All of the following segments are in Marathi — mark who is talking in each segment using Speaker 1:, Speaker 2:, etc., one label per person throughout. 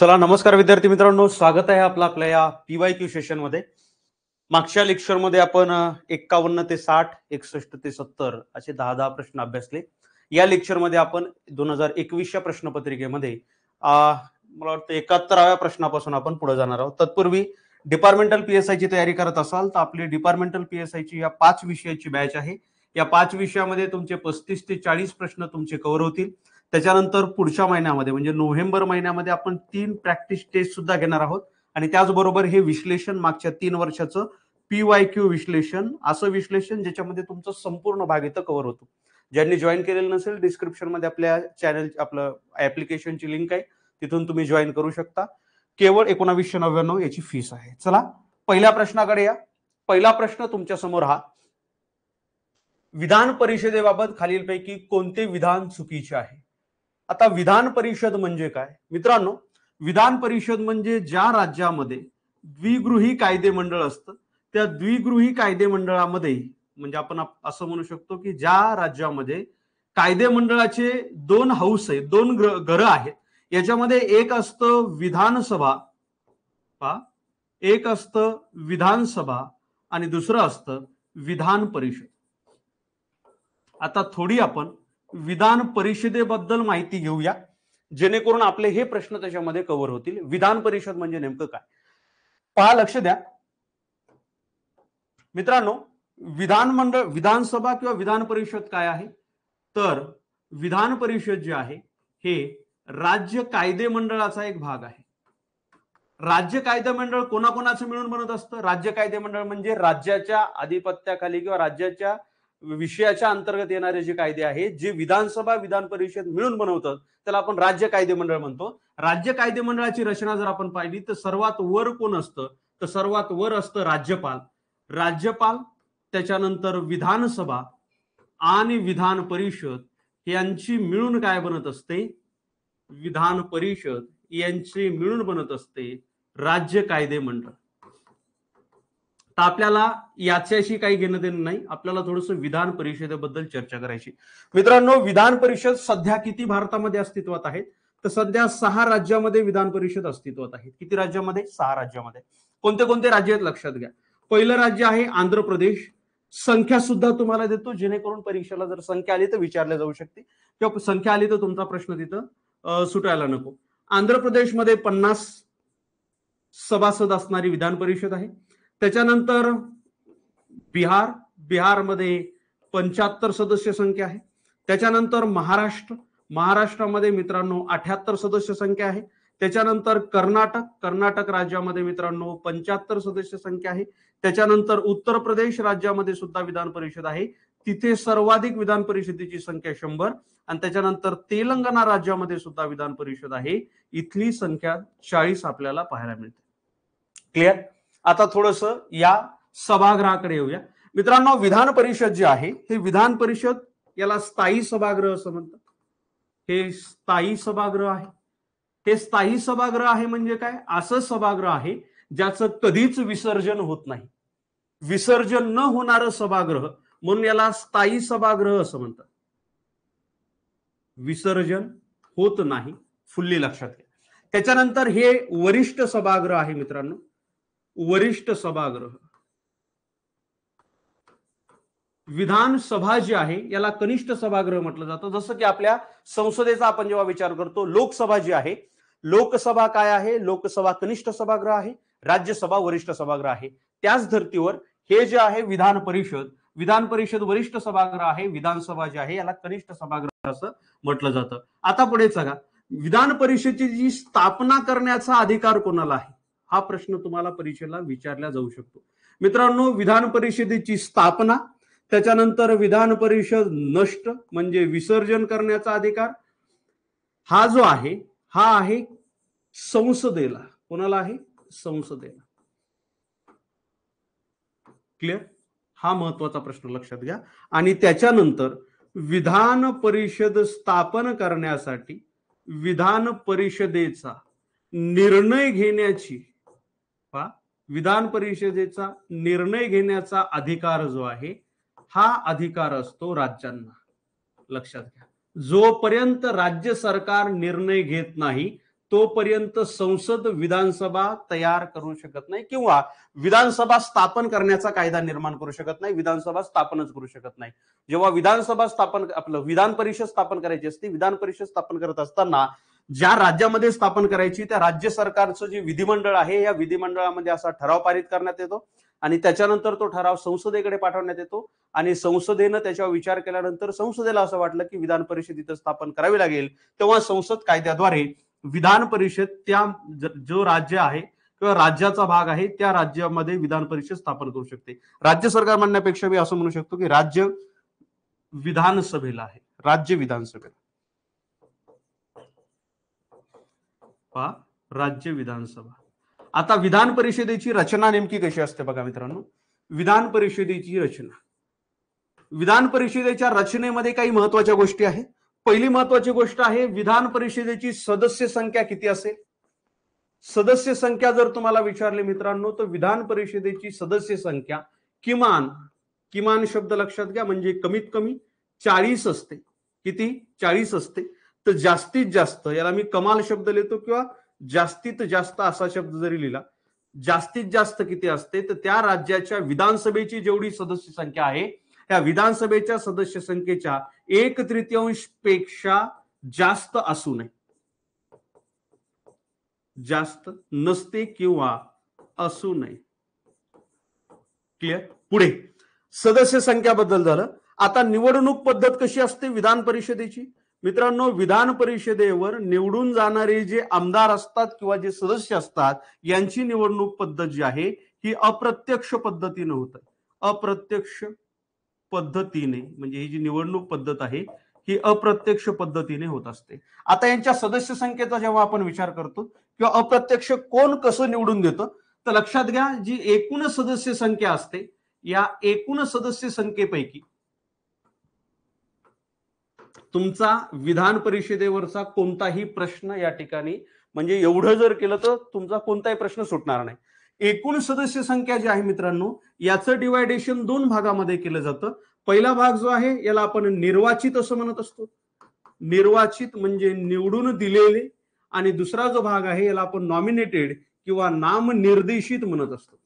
Speaker 1: चला नमस्कार विद्यार्थी मित्रांनो. स्वागत आहे आपलं आपल्या या पीवाय क्यू सेशनमध्ये. मागच्या लेक्चरमध्ये आपण एक्कावन्न ते साठ एकसष्ट ते सत्तर असे दहा दहा प्रश्न अभ्यासले. या लेक्चरमध्ये आपण दोन हजार एकवीसच्या प्रश्नपत्रिकेमध्ये मला वाटतं एकाहत्तराव्या प्रश्नापासून आपण पुढे जाणार आहोत. तत्पूर्वी डिपार्टमेंटल पीएसआय ची तयारी करत असाल तर आपली डिपार्टमेंटल पीएसआय ची या पाच विषयाची बॅच आहे. या पाच विषयामध्ये तुमचे पस्तीस ते चाळीस प्रश्न तुमचे कव्हर होतील. त्याच्यानंतर पुढच्या महिन्यामध्ये म्हणजे नोव्हेंबर महिन्यामध्ये आपण तीन प्रॅक्टिस टेस्ट सुद्धा घेणार आहोत. आणि त्याचबरोबर हे विश्लेषण मागच्या तीन वर्षाचं पी वाय क्यू विश्लेषण असं विश्लेषण ज्याच्यामध्ये तुमचं संपूर्ण भाग इथं कव्हर होतो. ज्यांनी जॉईन केलेलं नसेल डिस्क्रिप्शनमध्ये आपल्या चॅनल आपलं ऍप्लिकेशनची लिंक आहे. तिथून तुम्ही जॉईन करू शकता. केवळ एकोणावीसशे नव्याण्णव याची फीस आहे. चला पहिल्या प्रश्नाकडे या. पहिला प्रश्न तुमच्यासमोर हा. विधान परिषदेबाबत खालीलपैकी कोणते विधान चुकीचे आहे? आता विधान परिषद म्हणजे काय? मित्रांनो विधान परिषद म्हणजे ज्या राज्यामध्ये द्विगृही कायदे मंडळ असतं त्या द्विगृही कायदे मंडळामध्ये म्हणजे आपण असं म्हणू शकतो की ज्या राज्यामध्ये कायदे मंडळाचे दोन हाऊस आहेत दोन घरं आहेत याच्यामध्ये एक असतं विधानसभा पा एक असतं विधानसभा आणि दुसरं असतं विधान परिषद. आता थोडी आपण विधान परिषदेबद्दल माहिती घेऊया. जेणेकरून आपले हे प्रश्न त्याच्यामध्ये कव्हर होतील. विधान परिषद म्हणजे नेमकं काय? पहा लक्ष द्या. मित्रांनो विधानमंडळ विधानसभा किंवा विधान परिषद काय आहे? तर विधान परिषद जे आहे हे राज्य कायदे मंडळाचा एक भाग आहे. राज्य कायदे मंडळ कोणाकोणाचं मिळून बनत असतं? राज्य कायदे मंडळ म्हणजे राज्याच्या आधिपत्याखाली किंवा राज्याच्या विषयाच्या अंतर्गत येणारे जे कायदे आहेत जे विधानसभा विधान परिषद मिळून बनवतात त्याला आपण राज्य कायदे मंडळ म्हणतो. राज्य कायदे मंडळाची रचना जर आपण पाहिली तर सर्वात वर कोण असतं? तर सर्वात वर असतं राज्यपाल. राज्यपाल त्याच्यानंतर विधानसभा आणि विधान परिषद यांची मिळून काय बनत असते? विधान परिषद यांची मिळून बनत असते राज्य कायदे मंडळ. तर आपल्याला याच्याशी काही घेणं देणं नाही. आपल्याला थोडस विधान परिषदेबद्दल चर्चा करायची. मित्रांनो विधान परिषद सध्या किती भारतामध्ये अस्तित्वात आहेत? तर सध्या सहा राज्यामध्ये विधान परिषद अस्तित्वात आहेत. किती राज्यामध्ये? सहा राज्यामध्ये. कोणते कोणते राज्य आहेत? लक्षात घ्या. पहिलं राज्य आहे आंध्र प्रदेश. संख्या सुद्धा तुम्हाला देतो जेणेकरून परीक्षेला जर संख्या आली तर विचारल्या जाऊ शकते. किंवा संख्या आली तर तुमचा प्रश्न तिथं सुटायला नको. आंध्र प्रदेशमध्ये पन्नास सभासद असणारी विधान परिषद आहे. त्याच्यानंतर बिहार बिहारमध्ये पंच्याहत्तर सदस्य संख्या आहे. त्याच्यानंतर महाराष्ट्र महाराष्ट्रामध्ये मित्रांनो अठ्याहत्तर सदस्य संख्या आहे. त्याच्यानंतर कर्नाटक कर्नाटक राज्यामध्ये मित्रांनो पंच्याहत्तर सदस्य संख्या आहे. त्याच्यानंतर उत्तर प्रदेश राज्यामध्ये सुद्धा विधान परिषद आहे. तिथे सर्वाधिक विधान परिषदेची संख्या शंभर आणि त्याच्यानंतर तेलंगणा राज्यामध्ये सुद्धा विधान परिषद आहे. इथली संख्या चाळीस आपल्याला पाहायला मिळते. क्लिअर आता थोडस या सभागृहाकडे येऊया. मित्रांनो विधान परिषद जे आहे हे विधान परिषद याला स्थायी सभागृह असं म्हणतात. हे स्थायी सभागृह आहे. हे स्थायी सभागृह आहे म्हणजे काय? असं सभागृह आहे ज्याचं कधीच विसर्जन होत नाही. विसर्जन न होणारं सभागृह म्हणून याला स्थायी सभागृह असं म्हणतात. विसर्जन होत नाही. फुल्ली लक्षात घ्या. त्याच्यानंतर हे वरिष्ठ सभागृह आहे मित्रांनो. वरिष्ठ सभागृह. विधानसभा जी आहे याला कनिष्ठ सभागृह म्हटलं जातं. जसं की आपल्या संसदेचा आपण जेव्हा विचार करतो लोकसभा जी आहे लोकसभा काय आहे? लोकसभा कनिष्ठ सभागृह आहे राज्यसभा वरिष्ठ सभागृह आहे. त्याच धर्तीवर हे जे आहे विधान परिषद विधान परिषद वरिष्ठ सभागृह आहे विधानसभा जी आहे याला कनिष्ठ सभागृह असं म्हटलं जातं. आता पुढे सांगा विधान परिषदेची जी स्थापना करण्याचा अधिकार कोणाला आहे? हा प्रश्न तुम्हाला परीक्षेला विचारला जाऊ शकतो. मित्रांनो विधान परिषदेची स्थापना त्याच्यानंतर विधान परिषद नष्ट म्हणजे विसर्जन करण्याचा अधिकार हा जो आहे हा आहे संसदेला. कोणाला आहे संसदेला. क्लिअर हा महत्त्वाचा प्रश्न लक्षात घ्या. आणि त्याच्यानंतर विधान परिषद स्थापन करण्यासाठी विधान परिषदेचा निर्णय घेण्याची विधान परिषदेचा निर्णय घेण्याचा अधिकार जो आहे हा अधिकार असतो राज्यांना. लक्षात घ्या. जोपर्यंत राज्य सरकार निर्णय घेत नाही तोपर्यंत संसद विधानसभा तयार करू शकत नाही किंवा विधानसभा स्थापन करण्याचा कायदा निर्माण करू शकत नाही विधानसभा स्थापनच करू शकत नाही. जेव्हा विधानसभा स्थापन आपलं विधान परिषद स्थापन करायची असते विधान परिषद स्थापन करत असताना ज्या राज्यामध्ये स्थापन करायची त्या राज्य सरकारचं जे विधिमंडळ आहे या विधिमंडळामध्ये असा ठराव पारित करण्यात येतो. आणि त्याच्यानंतर तो ठराव संसदेकडे पाठवण्यात येतो. आणि संसदेनं त्याच्यावर विचार केल्यानंतर संसदेला असं वाटलं की विधान परिषद इथं स्थापन करावी लागेल. तेव्हा संसद कायद्याद्वारे विधान परिषद त्या जो राज्य आहे किंवा राज्याचा भाग आहे त्या राज्यामध्ये विधान परिषद स्थापन करू शकते. राज्य सरकार म्हणण्यापेक्षा मी असं म्हणू शकतो की राज्य विधानसभेला आहे. राज्य विधानसभेला. पहा राज्य विधानसभा. आता विधान परिषदेची रचना नेमकी कशी असते बघा मित्रांनो. विधान परिषदेची रचना. विधान परिषदेच्या रचनेमध्ये काही महत्त्वाच्या गोष्टी आहेत. पहिली महत्वाची गोष्ट आहे विधान परिषदेची सदस्य संख्या किती असेल? सदस्य संख्या जर तुम्हाला विचारले मित्रांनो तर विधान परिषदेची सदस्य संख्या किमान किमान शब्द लक्षात घ्या म्हणजे कमीत कमी चाळीस असते. किती? चाळीस असते. तर जास्तीत जास्त याला मी कमाल शब्द लिहितो किंवा जास्तीत जास्त असा शब्द जरी लिहिला जास्तीत जास्त किती असते तर त्या राज्याच्या विधानसभेची जेवढी सदस्य संख्या आहे त्या विधानसभेच्या सदस्य संख्येच्या एक तृतीयांशपेक्षा जास्त असू नये. जास्त नसते किंवा असू नये. क्लिअर पुढे. सदस्य संख्याबद्दल झालं. आता निवडणूक पद्धत कशी असते विधान परिषदेची? मित्रांनो विधान परिषदेवर निवडून जाणारे जे आमदार असतात किंवा जे सदस्य असतात यांची निवडणूक पद्धत जी आहे ही अप्रत्यक्ष पद्धतीने होत. अप्रत्यक्ष पद्धतीने म्हणजे ही जी निवडणूक पद्धत आहे ही अप्रत्यक्ष पद्धतीने होत असते. आता यांच्या सदस्य संख्येचा जेव्हा आपण विचार करतो किंवा अप्रत्यक्ष कोण कसं निवडून देतं तर लक्षात घ्या जी एकूण सदस्य संख्या असते या एकूण सदस्य संख्येपैकी तुमचा विधान परिषदेवरचा कोणताही प्रश्न या ठिकाणी म्हणजे एवढं जर केलं तर तुमचा कोणताही प्रश्न सुटणार नाही. एकूण सदस्य संख्या जी आहे मित्रांनो याचं डिवायडेशन दोन भागामध्ये केलं जातं. पहिला भाग जो आहे याला आपण निर्वाचित असं म्हणत असतो. निर्वाचित म्हणजे निवडून दिलेले आणि दुसरा जो भाग आहे याला आपण नॉमिनेटेड किंवा नामनिर्देशित म्हणत असतो.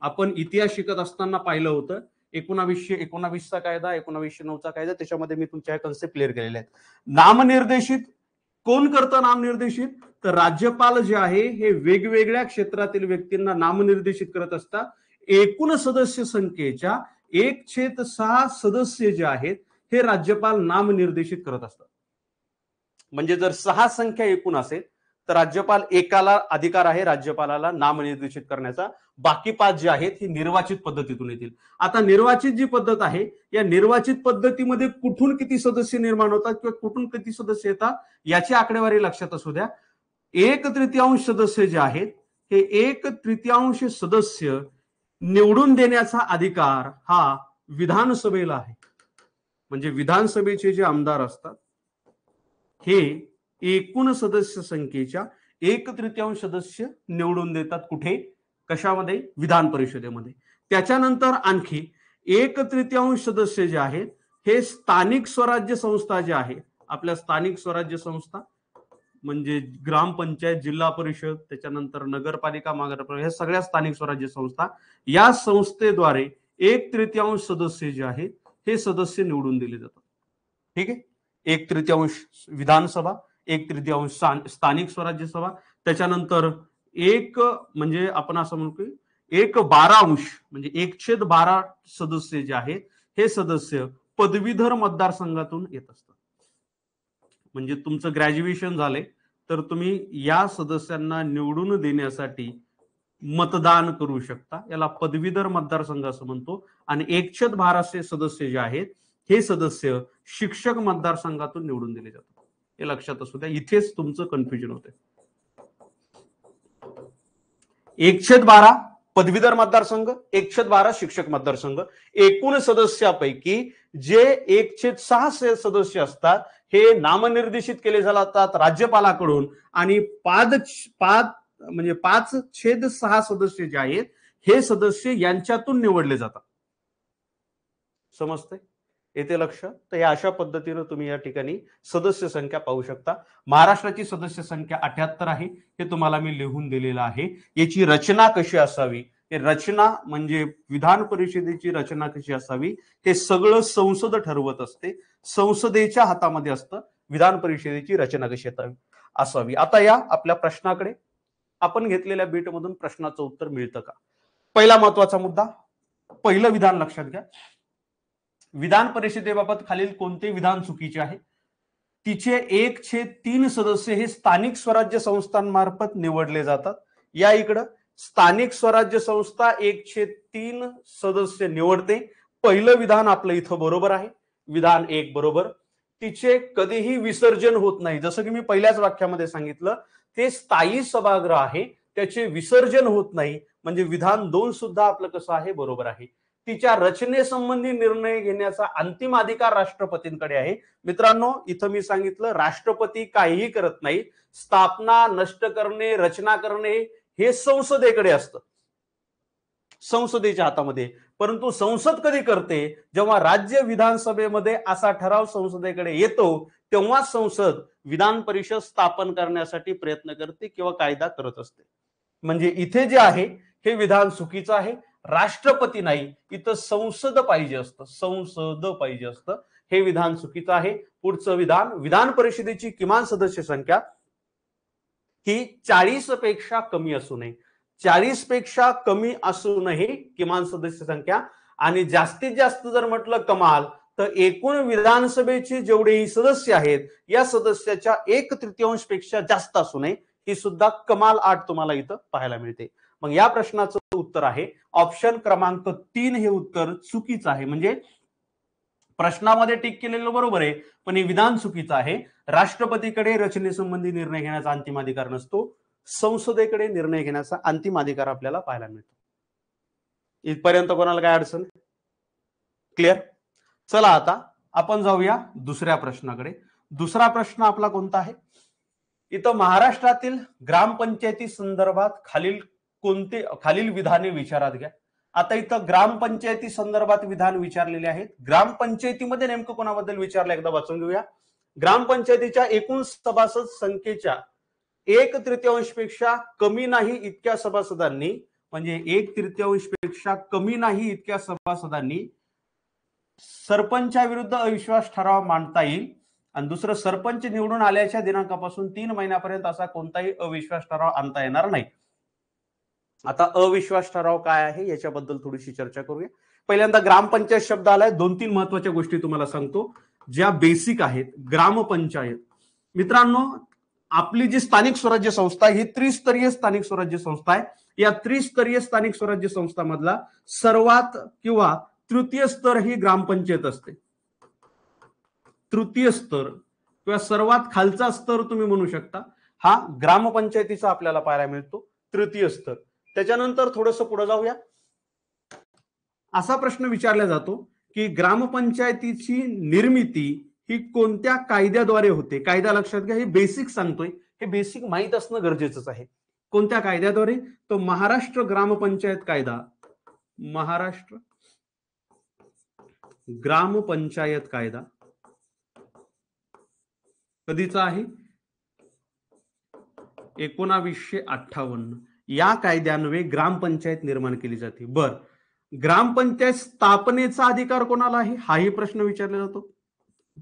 Speaker 1: आपण इतिहास शिकत असताना पाहिलं होतं एकोणावीसशे एकोणावीसचा कायदा एकोणावीसशे नऊचा कायदा त्याच्यामध्ये मी तुमच्या कन्सेप्ट क्लिअर केलेले आहेत. नामनिर्देशित कोण करतं नामनिर्देशित? तर राज्यपाल जे आहे हे वेगवेगळ्या क्षेत्रातील व्यक्तींना नामनिर्देशित करत असतात. एकूण सदस्य संख्येच्या एक छेद सहा सदस्य जे आहेत हे राज्यपाल नामनिर्देशित करत असतात. म्हणजे जर सहा संख्या एकूण असेल तर राज्यपाल एकाला अधिकार आहे राज्यपालाला नामनिर्देशित करण्याचा. बाकी पाच जे आहेत हे निर्वाचित पद्धतीतून येतील. आता निर्वाचित जी पद्धत आहे या निर्वाचित पद्धतीमध्ये कुठून किती सदस्य निर्माण होतात किंवा कुठून किती सदस्य येतात याची आकडेवारी लक्षात असू द्या. एक तृतीयांश सदस्य जे आहेत हे एक तृतीयांश सदस्य निवडून देण्याचा अधिकार हा विधानसभेला आहे. म्हणजे विधानसभेचे जे आमदार असतात हे एकूण सदस्य संख्येच्या एक तृतीयांश सदस्य निवडून देतात कुठे? कशामध्ये? विधान परिषदेमध्ये. त्याच्यानंतर आणखी एक तृतीयांश सदस्य जे आहेत हे स्थानिक स्वराज्य संस्था जे आहेत आपल्या स्थानिक स्वराज्य संस्था म्हणजे ग्रामपंचायत जिल्हा परिषद त्याच्यानंतर नगरपालिका महानगरपालिका हे सगळ्या स्थानिक स्वराज्य संस्था या संस्थेद्वारे एक तृतीयांश सदस्य जे आहेत हे सदस्य निवडून दिले जातात. ठीक आहे? एक तृतीयांश विधानसभा एक तृतीयांश स्थानिक स्वराज्य सभा. त्याच्यानंतर एक म्हणजे आपण असं म्हणू की एक बारा अंश म्हणजे एकशे बारा सदस्य जे आहेत हे सदस्य पदवीधर मतदारसंघातून येत असतात. म्हणजे तुमचं ग्रॅज्युएशन झालंय तर तुम्ही या सदस्यांना निवडून देण्यासाठी मतदान करू शकता. याला पदवीधर मतदारसंघ असं म्हणतो. आणि एकशे बाराशे सदस्य जे आहेत हे सदस्य शिक्षक मतदारसंघातून निवडून दिले जातात. हे लक्षात असू द्या. इथेच तुमचं कन्फ्युजन होते एकशे बारा पदवीधर मतदारसंघ एकशे बारा शिक्षक मतदारसंघ एकूण सदस्यापैकी जे एकशे सहा सदस्य असतात हे नामनिर्देशित केले जातात राज्यपालाकडून आणि पाच पाच म्हणजे पाच छेद सहा सदस्य जे आहेत हे सदस्य यांच्यातून निवडले जातात. समजते येते लक्ष. तर या अशा पद्धतीनं तुम्ही या ठिकाणी सदस्य संख्या पाहू शकता. महाराष्ट्राची सदस्य संख्या अठ्याहत्तर आहे. हे तुम्हाला मी लिहून दिलेलं आहे. याची रचना कशी असावी? हे रचना म्हणजे विधान परिषदेची रचना कशी असावी? हे सगळं संसद ठरवत असते. संसदेच्या हातामध्ये असतं. विधान परिषदेची रचना कशी असावी. आता या आपल्या प्रश्नाकडे. आपण घेतलेल्या बीटमधून प्रश्नाचं उत्तर मिळतं का? पहिला महत्त्वाचा मुद्दा. पहिलं विधान लक्षात घ्या. विधान परिषदेबाबत खालील कोणते विधान चुकीचे आहे? तिचे एक छे तीन सदस्य हे स्थानिक स्वराज्य संस्थांमार्फत निवडले जातात. या इकडं स्थानिक स्वराज्य संस्था एक छे तीन सदस्य निवडते. पहिलं विधान आपलं इथं बरोबर आहे. विधान एक बरोबर. तिचे कधीही विसर्जन होत नाही. जसं की मी पहिल्याच वाक्यामध्ये सांगितलं ते स्थायी सभागृह आहे. त्याचे विसर्जन होत नाही. म्हणजे विधान दोन सुद्धा आपलं कसं आहे? बरोबर आहे. तिच्या रचनेसंबंधी निर्णय घेण्याचा अंतिम अधिकार राष्ट्रपतींकडे आहे. मित्रांनो इथं मी सांगितलं राष्ट्रपती काहीही करत नाही. स्थापना नष्ट करणे रचना करणे हे संसदेकडे असतं. संसदेच्या हातामध्ये. परंतु संसद कधी करते? जेव्हा राज्य विधानसभेमध्ये असा ठराव संसदेकडे येतो तेव्हा संसद विधान परिषद स्थापन करण्यासाठी प्रयत्न करते किंवा कायदा करत असते. म्हणजे इथे जे आहे हे विधान चुकीचं आहे. राष्ट्रपती नाही इथं संसद पाहिजे असतं संसद पाहिजे असतं. हे विधान चुकीचं आहे. पुढचं विधान विधान परिषदेची किमान सदस्य संख्या ही चाळीसपेक्षा कमी असू नये. चाळीसपेक्षा कमी असूनही किमान सदस्य संख्या. आणि जास्तीत जास्त जर म्हटलं कमाल तर एकूण विधानसभेची जेवढेही सदस्य आहेत या सदस्याच्या एक तृतीयांशपेक्षा जास्त असू नये. ही सुद्धा कमाल आठ तुम्हाला इथं पाहायला मिळते. मग या प्रश्नाचं उत्तर आहे. ऑप्शन क्रमांक तीन हे उत्तर चुकीचं आहे. म्हणजे प्रश्नामध्ये टिक केलेलं बरोबर आहे पण हे विधान चुकीचं आहे. राष्ट्रपतीकडे रचनेसंबंधी निर्णय घेण्याचा अंतिम अधिकार नसतो. संसदेकडे निर्णय घेण्याचा अंतिम अधिकार आपल्याला पाहायला मिळतो. इथपर्यंत कोणाला काय अडचण? क्लिअर चला आता आपण जाऊया दुसऱ्या प्रश्नाकडे. दुसरा प्रश्न आपला कोणता आहे? इथं महाराष्ट्रातील ग्रामपंचायती संदर्भात खालील कोणते खालील विधाने विचारात घ्या. आता इथं ग्रामपंचायती संदर्भात विधान विचारलेले आहेत. ग्रामपंचायतीमध्ये नेमकं कोणाबद्दल विचारलं एकदा वाचून घेऊया. ग्रामपंचायतीच्या एकूण सभासद संख्येच्या एक तृतीयांशपेक्षा कमी नाही इतक्या सभासदांनी म्हणजे एक तृतीयांशपेक्षा कमी नाही इतक्या सभासदांनी सरपंचाविरुद्ध अविश्वास ठराव मांडता येईल. आणि दुसरं सरपंच निवडून आल्याच्या दिनांकापासून तीन महिन्यापर्यंत असा कोणताही अविश्वास ठराव आणता येणार नाही. आता अविश्वास ठराव काय आहे याच्याबद्दल थोडीशी चर्चा करूया. पहिल्यांदा ग्रामपंचायत शब्द आलाय. दोन तीन महत्त्वाच्या गोष्टी तुम्हाला सांगतो. ज्या बेसिक आहेत ग्रामपंचायत. मित्रांनो आपली जी स्थानिक स्वराज्य संस्था ही त्रिस्तरीय स्थानिक स्वराज्य संस्था आहे. या त्रिस्तरीय स्थानिक स्वराज्य संस्थामधला सर्वात किंवा तृतीय स्तर ही ग्रामपंचायत असते. तृतीय स्तर किंवा सर्वात खालचा स्तर तुम्ही म्हणू शकता. हा ग्रामपंचायतीचा आपल्याला पाहायला मिळतो. तृतीय स्तर. त्याच्यानंतर थोडस पुढे जाऊया. असा प्रश्न विचारला जातो की ग्रामपंचायतीची निर्मिती ही कोणत्या कायद्याद्वारे होते? कायदा लक्षात घ्या हे बेसिक सांगतोय. हे बेसिक माहीत असणं गरजेचंच आहे. कोणत्या कायद्याद्वारे? तो महाराष्ट्र ग्रामपंचायत कायदा. महाराष्ट्र ग्रामपंचायत कायदा. कधीचा आहे? एकोणावीसशे अठ्ठावन्न. या कायद्यान्वये ग्रामपंचायत निर्माण केली जाते. बर. ग्रामपंचायत स्थापनेचा अधिकार कोणाला आहे? हाही प्रश्न विचारला जातो.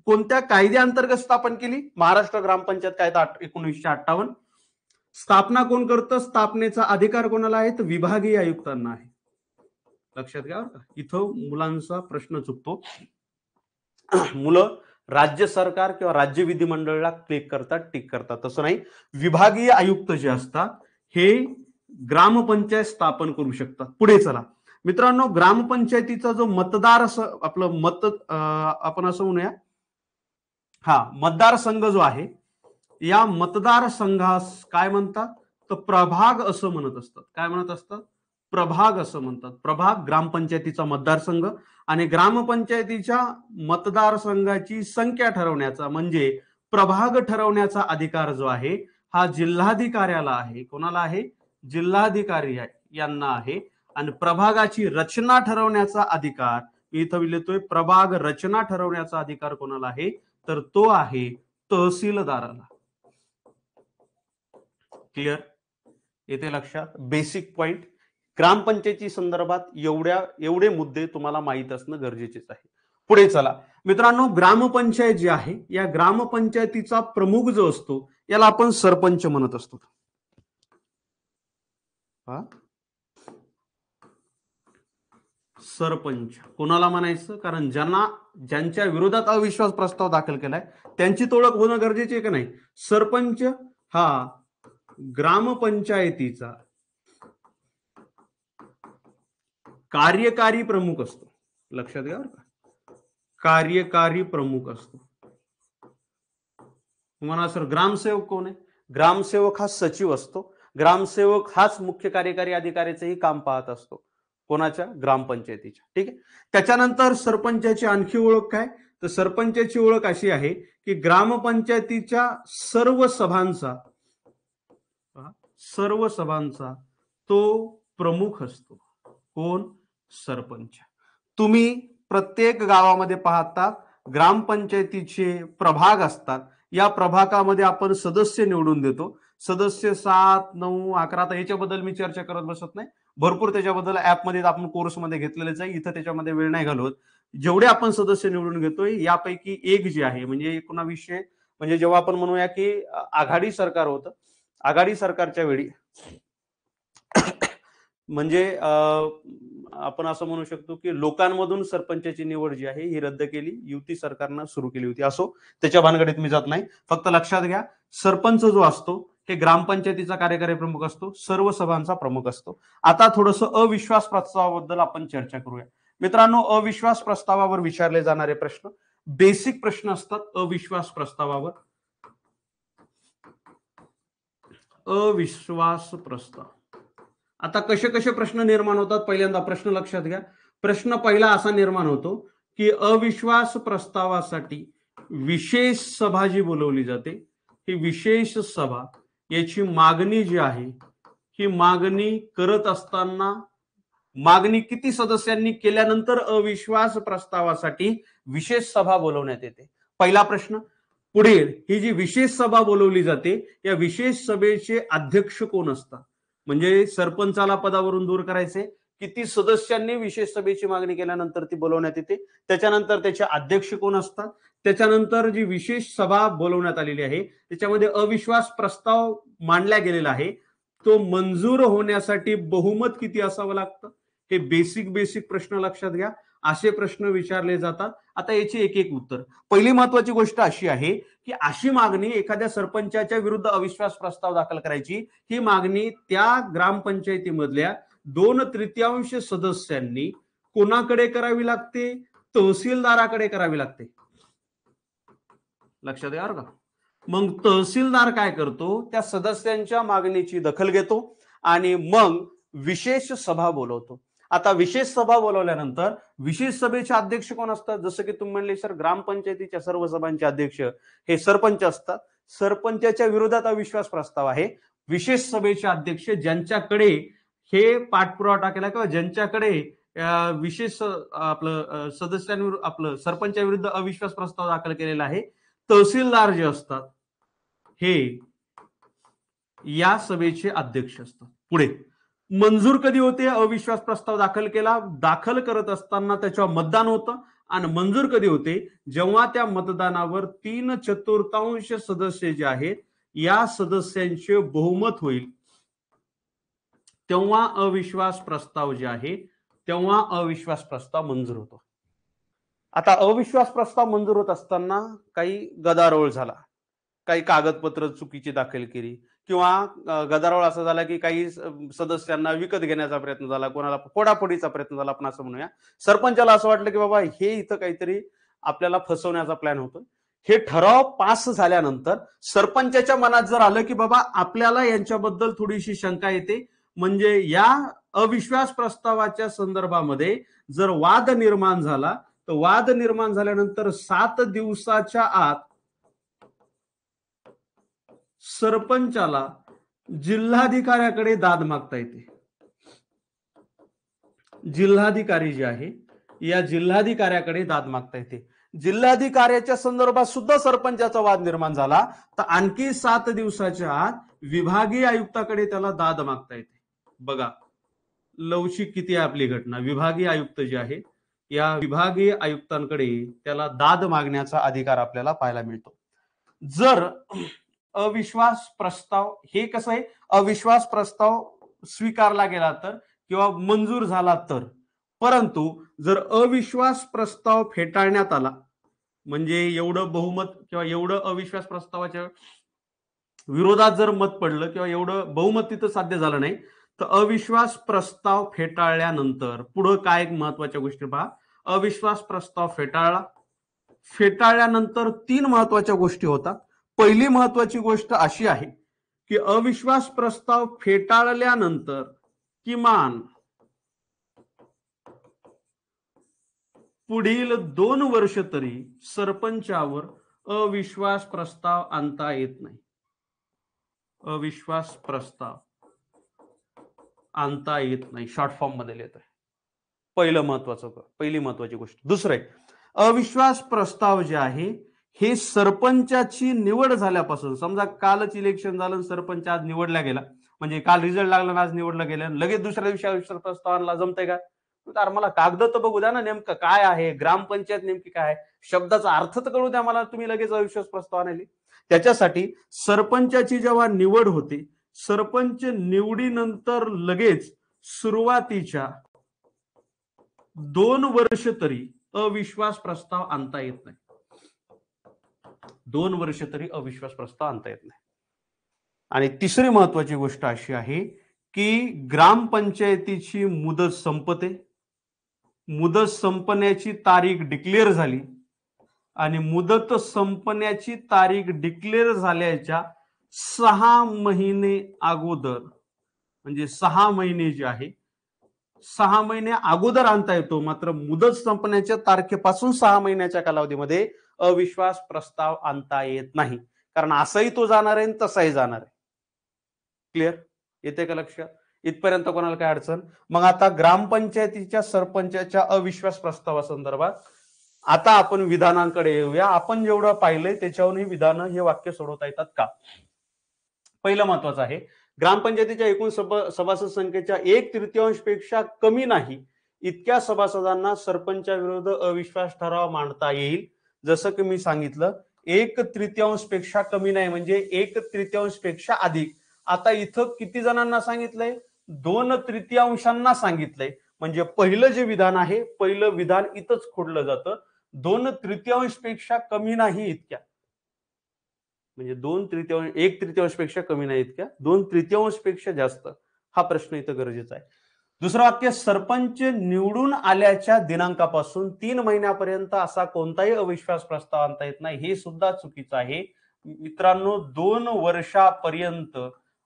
Speaker 1: कोणत्या कायद्याअंतर्गत स्थापन केली? महाराष्ट्र ग्रामपंचायत कायदा एकोणीसशे अठ्ठावन्न. स्थापना कोण करतं? स्थापनेचा अधिकार कोणाला आहे? तर विभागीय आयुक्तांना आहे. लक्षात घ्या इथं मुलांचा प्रश्न चुकतो. मुलं राज्य सरकार किंवा राज्य विधिमंडळाला क्लिक करतात टिक करतात. तसं नाही. विभागीय आयुक्त जे असतात हे ग्रामपंचायत स्थापन करू शकतात. पुढे चला. मित्रांनो ग्रामपंचायतीचा जो मतदार असं आपलं मत आपण असं म्हणूया. हा मतदारसंघ जो आहे या मतदारसंघास काय म्हणतात? तर प्रभाग असं म्हणत असतात. काय म्हणत असतात? प्रभाग असं म्हणतात. प्रभाग ग्रामपंचायतीचा मतदारसंघ आणि ग्रामपंचायतीच्या मतदारसंघाची संख्या ठरवण्याचा म्हणजे प्रभाग ठरवण्याचा अधिकार जो आहे हा जिल्हाधिकाऱ्याला आहे. कोणाला आहे? जिल्हाधिकारी यांना आहे. आणि प्रभागाची रचना ठरवण्याचा अधिकार मी इथं लिहितोय प्रभाग रचना ठरवण्याचा अधिकार कोणाला आहे? तर तो आहे तहसीलदाराला. क्लिअर येते लक्षात? बेसिक पॉइंट ग्रामपंचायती संदर्भात एवढ्या एवढे मुद्दे तुम्हाला माहीत असणं गरजेचेच आहे. पुढे चला. मित्रांनो ग्रामपंचायत जी आहे या ग्रामपंचायतीचा प्रमुख जो असतो याला आपण सरपंच म्हणत असतो. हा? सरपंच. कोणाला म्हणायचं? कारण ज्यांना ज्यांच्या विरोधात अविश्वास प्रस्ताव दाखल केलाय त्यांची ओळख होणं गरजेचे आहे का नाही? सरपंच हा ग्रामपंचायतीचा कार्यकारी प्रमुख असतो. लक्षात घ्या बरं का. कार्यकारी प्रमुख असतो. तुम्हाला सर ग्रामसेवक कोण आहे? ग्रामसेवक हा सचिव असतो. ग्रामसेवक हाच मुख्य कार्यकारी अधिकाऱ्याचंही काम पाहत असतो. कोणाच्या? ग्रामपंचायतीच्या. ठीक आहे? त्याच्यानंतर सरपंचाची आणखी ओळख काय? तर सरपंचाची ओळख अशी आहे की ग्रामपंचायतीच्या सर्व सभांचा सर्व सभांचा तो प्रमुख असतो. कोण? सरपंच. तुम्ही प्रत्येक गावामध्ये पाहता ग्रामपंचायतीचे प्रभाग असतात. या प्रभागामध्ये आपण सदस्य निवडून देतो. सदस्य सात नऊ अकरा. आता याच्याबद्दल मी चर्चा करत बसत नाही. भरपूर त्याच्याबद्दल ऍपमध्ये आपण कोर्समध्ये घेतलेलेच आहे. इथं त्याच्यामध्ये वेळ नाही घालवत. जेवढे आपण सदस्य निवडून घेतोय यापैकी एक जे आहे म्हणजे एकोणावीसशे म्हणजे जेव्हा आपण म्हणूया की आघाडी सरकार होतं. आघाडी सरकारच्या वेळी म्हणजे आपण असं म्हणू शकतो की लोकांमधून सरपंचाची निवड जी आहे ही रद्द केली. युती सरकारनं सुरू केली होती. असो त्याच्या भानगडीत मी जात नाही. फक्त लक्षात घ्या सरपंच जो असतो हे ग्रामपंचायतीचा कार्यकारी प्रमुख असतो सर्व सभांचा प्रमुख असतो. आता थोडस अविश्वास प्रस्तावाबद्दल आपण चर्चा करूया. मित्रांनो अविश्वास प्रस्तावावर विचारले जाणारे प्रश्न बेसिक प्रश्न असतात अविश्वास प्रस्तावावर. अविश्वास प्रस्ताव. आता कसे कसे प्रश्न निर्माण होतात? पहिल्यांदा प्रश्न लक्षात घ्या. प्रश्न पहिला असा निर्माण होतो की अविश्वास प्रस्तावासाठी विशेष सभा जी बोलवली जाते ही विशेष सभा याची मागणी जी आहे ही मागणी करत असताना मागणी किती सदस्यांनी केल्यानंतर अविश्वास प्रस्तावासाठी विशेष सभा बोलवण्यात येते? पहिला प्रश्न पुढील ही जी विशेष सभा बोलवली जाते या विशेष सभेचे अध्यक्ष कोण असतात? म्हणजे सरपंचाला पदावरून दूर करायचे. किती सदस्यांनी विशेष सभेची मागणी केल्यानंतर ती बोलवण्यात येते? त्याच्यानंतर त्याचे अध्यक्ष कोण असतात? त्याच्यानंतर जी विशेष सभा बोलवण्यात आलेली आहे त्याच्यामध्ये अविश्वास प्रस्ताव मांडला गेलेला आहे. तो मंजूर होण्यासाठी बहुमत किती असावं लागतं? हे बेसिक बेसिक प्रश्न लक्षात घ्या. असे प्रश्न विचारले जातात. आता याची एक एक उत्तर. पहिली महत्वाची गोष्ट अशी आहे की अशी मागणी एखाद्या सरपंचाच्या विरुद्ध अविश्वास प्रस्ताव दाखल करायची ही मागणी त्या ग्रामपंचायतीमधल्या दोन तृतीयांश सदस्यांनी कोणाकडे करावी लागते? तहसीलदाराकडे करावी लागते. लक्षात यार का. मग तहसीलदार काय करतो? त्या सदस्यांच्या मागणीची दखल घेतो आणि मग विशेष सभा बोलवतो. आता विशेष सभा बोलवल्यानंतर विशेष सभेचे अध्यक्ष कोण असतात? जसं की तुम्ही म्हणले सर ग्रामपंचायतीच्या सर्व सभांचे अध्यक्ष हे सरपंच असतात. सरपंचाच्या विरोधात अविश्वास प्रस्ताव आहे. विशेष सभेचे अध्यक्ष ज्यांच्याकडे हे पाठपुरावा केला किंवा ज्यांच्याकडे विशेष आपलं सदस्यांविरुद्ध आपलं सरपंचाविरुद्ध अविश्वास प्रस्ताव दाखल केलेला आहे तहसीलदार जे असतात हे या सभेचे अध्यक्ष असतात. पुढे मंजूर कधी होते? अविश्वास प्रस्ताव दाखल केला. दाखल करत असताना त्याच्यावर मतदान होतं. आणि मंजूर कधी होते? जेव्हा त्या मतदानावर तीन चतुर्थांश सदस्य जे आहेत या सदस्यांचे बहुमत होईल. तेव्हा अविश्वास प्रस्ताव जे आहे तेव्हा अविश्वास प्रस्ताव मंजूर होतो. आता अविश्वास प्रस्ताव मंजूर होत असताना काही गदारोळ झाला. काही कागदपत्र चुकीची दाखल केली किंवा गदारोळ असा झाला की काही सदस्यांना विकत घेण्याचा प्रयत्न झाला कोणाला फोडाफोडीचा प्रयत्न झाला आपण असं म्हणूया. सरपंचाला असं वाटलं की बाबा हे इथं काहीतरी आपल्याला फसवण्याचा प्लॅन होतो हे ठराव पास झाल्यानंतर सरपंचाच्या मनात जर आलं की बाबा आपल्याला यांच्याबद्दल थोडीशी शंका येते म्हणजे या अविश्वास प्रस्तावाच्या संदर्भामध्ये जर वाद निर्माण झाला तर वाद निर्माण झाल्यानंतर सात दिवसाच्या आत सरपंचाला जिल्हाधिकाऱ्याकडे दाद मागता येते. जिल्हाधिकारी जे आहे या जिल्हाधिकाऱ्याकडे दाद मागता येते. जिल्हाधिकाऱ्याच्या संदर्भात सुद्धा सरपंचाचा वाद निर्माण झाला तर आणखी सात दिवसाच्या आत विभागीय आयुक्ताकडे त्याला दाद मागता येते. बघा लवचिक किती आहे आपली घटना. विभागीय आयुक्त जे आहे या विभागीय आयुक्तांकडे त्याला दाद मागण्याचा अधिकार आपल्याला पाहायला मिळतो. जर अविश्वास प्रस्ताव हे कसं आहे? अविश्वास प्रस्ताव स्वीकारला गेला तर किंवा मंजूर झाला तर परंतु जर अविश्वास प्रस्ताव फेटाळण्यात आला म्हणजे एवढं बहुमत किंवा एवढं अविश्वास प्रस्तावाच्या विरोधात जर मत पडलं किंवा एवढं बहुमत तिथं साध्य झालं नाही तर अविश्वास प्रस्ताव फेटाळल्यानंतर पुढं काय एक महत्त्वाच्या गोष्टी पहा. अविश्वास प्रस्ताव फेटाळला. फेटाळल्यानंतर तीन महत्त्वाच्या गोष्टी होतात. पहिली महत्वाची गोष्ट अशी आहे की अविश्वास प्रस्ताव फेटाळल्यानंतर किमान पुढील दोन वर्ष तरी सरपंचावर अविश्वास प्रस्ताव आणता येत नाही. अविश्वास प्रस्ताव. आणता येत नाही. शॉर्ट फॉर्ममध्ये लिहित आहे पहिलं महत्वाचं पहिली महत्वाची गोष्ट. दुसरं आहे अविश्वास प्रस्ताव जे आहे हे सरपंचाची निवड झाल्यापासून समजा कालच इलेक्शन झालं सरपंच आज निवडला गेला. म्हणजे काल रिझल्ट लागला आज निवडलं गेलं. लगेच दुसऱ्या दिवशी अविश्वास प्रस्ताव आणला. जमतंय का? तर मला कागद तर बघू द्या ना नेमकं काय आहे. ग्रामपंचायत नेमकी काय आहे? शब्दाचा अर्थ तर कळू द्या मला. तुम्ही लगेच अविश्वास प्रस्ताव आणली त्याच्यासाठी सरपंचाची जेव्हा निवड होती सरपंच निवडीनंतर लगेच सुरुवातीच्या दोन वर्ष तरी अविश्वास प्रस्ताव आणता येत नाही. दोन वर्ष तरी अविश्वास प्रस्ताव आणता येत नाही. आणि तिसरी महत्वाची गोष्ट अशी आहे की ग्रामपंचायतीची मुदत संपते. मुदत संपण्याची तारीख डिक्लेअर झाली. आणि मुदत संपण्याची तारीख डिक्लेअर झाल्याच्या सहा महिने अगोदर म्हणजे सहा महिने जे आहे सहा महिने अगोदर आणता येतो मात्र मुदत संपण्याच्या तारखेपासून सहा महिन्याच्या कालावधीमध्ये अविश्वास प्रस्ताव आणता येत नाही. कारण असाही तो जाणार आहे तसाही जाणार आहे. क्लिअर येते का लक्षात इथपर्यंत कोणाला काय अडचण? मग आता ग्रामपंचायतीच्या सरपंचाच्या अविश्वास प्रस्तावासंदर्भात आता आपण विधानांकडे येऊया. आपण जेवढं पाहिलंय त्याच्यावरून ही विधानं हे वाक्य सोडवता येतात का? पहिलं महत्वाचं आहे. ग्रामपंचायतीच्या एकूण सभा सभासद संख्येच्या एक तृतीयांशपेक्षा कमी नाही इतक्या सभासदांना सरपंचाविरुद्ध अविश्वास ठराव मांडता येईल. जसं की मी सांगितलं एक तृतीयांशपेक्षा कमी नाही म्हणजे एक तृतीयांशपेक्षा अधिक. आता इथं किती जणांना सांगितलंय? दोन तृतीयांशांना सांगितलंय. म्हणजे पहिलं जे विधान आहे पहिलं विधान इथंच खोडलं जातं. दोन तृतीयांशपेक्षा कमी नाही इतक्या. म्हणजे दोन तृतीयांश एक तृतीयांशपेक्षा कमी नाही इतक्या दोन तृतीयांशपेक्षा जास्त हा प्रश्न इथं गरजेचा आहे. दुसरं वाक्य सरपंच निवडून आल्याच्या दिनांकापासून तीन महिन्यापर्यंत असा कोणताही अविश्वास प्रस्ताव आणता येत नाही. हे सुद्धा चुकीचं आहे. मित्रांनो दोन वर्षापर्यंत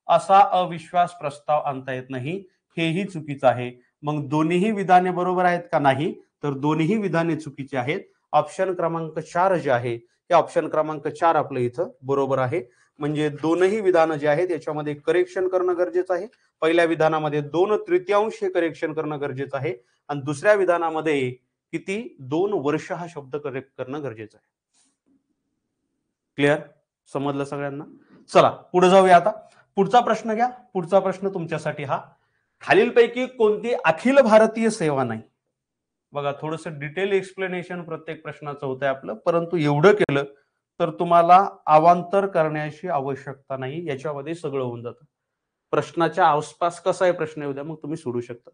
Speaker 1: असा अविश्वास प्रस्ताव आणता येत नाही. हेही चुकीचं आहे. मग दोन्हीही विधाने बरोबर आहेत का नाही? तर दोन्ही विधाने चुकीची आहेत. ऑप्शन क्रमांक चार जे आहे हे ऑप्शन क्रमांक चार आपलं इथं बरोबर आहे. म्हणजे दोनही विधानं जे आहेत याच्यामध्ये करेक्शन करणं गरजेचं आहे. पहिल्या विधानामध्ये दोन तृतीयांश हे करेक्शन करणं गरजेचं आहे. आणि दुसऱ्या विधानामध्ये किती? दोन वर्ष हा शब्द करेक्ट करणं गरजेचं आहे. क्लिअर समजलं सगळ्यांना? चला पुढे जाऊया आता. पुढचा प्रश्न घ्या. पुढचा प्रश्न तुमच्यासाठी हा. खालीलपैकी कोणती अखिल भारतीय सेवा नाही? बघा थोडस डिटेल एक्सप्लेनेशन प्रत्येक प्रश्नाचं होतं आपलं. परंतु एवढं केलं तर तुम्हाला अवांतर करण्याची आवश्यकता नाही. याच्यामध्ये सगळं होऊन जातं. प्रश्नाच्या आसपास कसा आहे प्रश्न येऊ द्या मग तुम्ही सोडू शकता.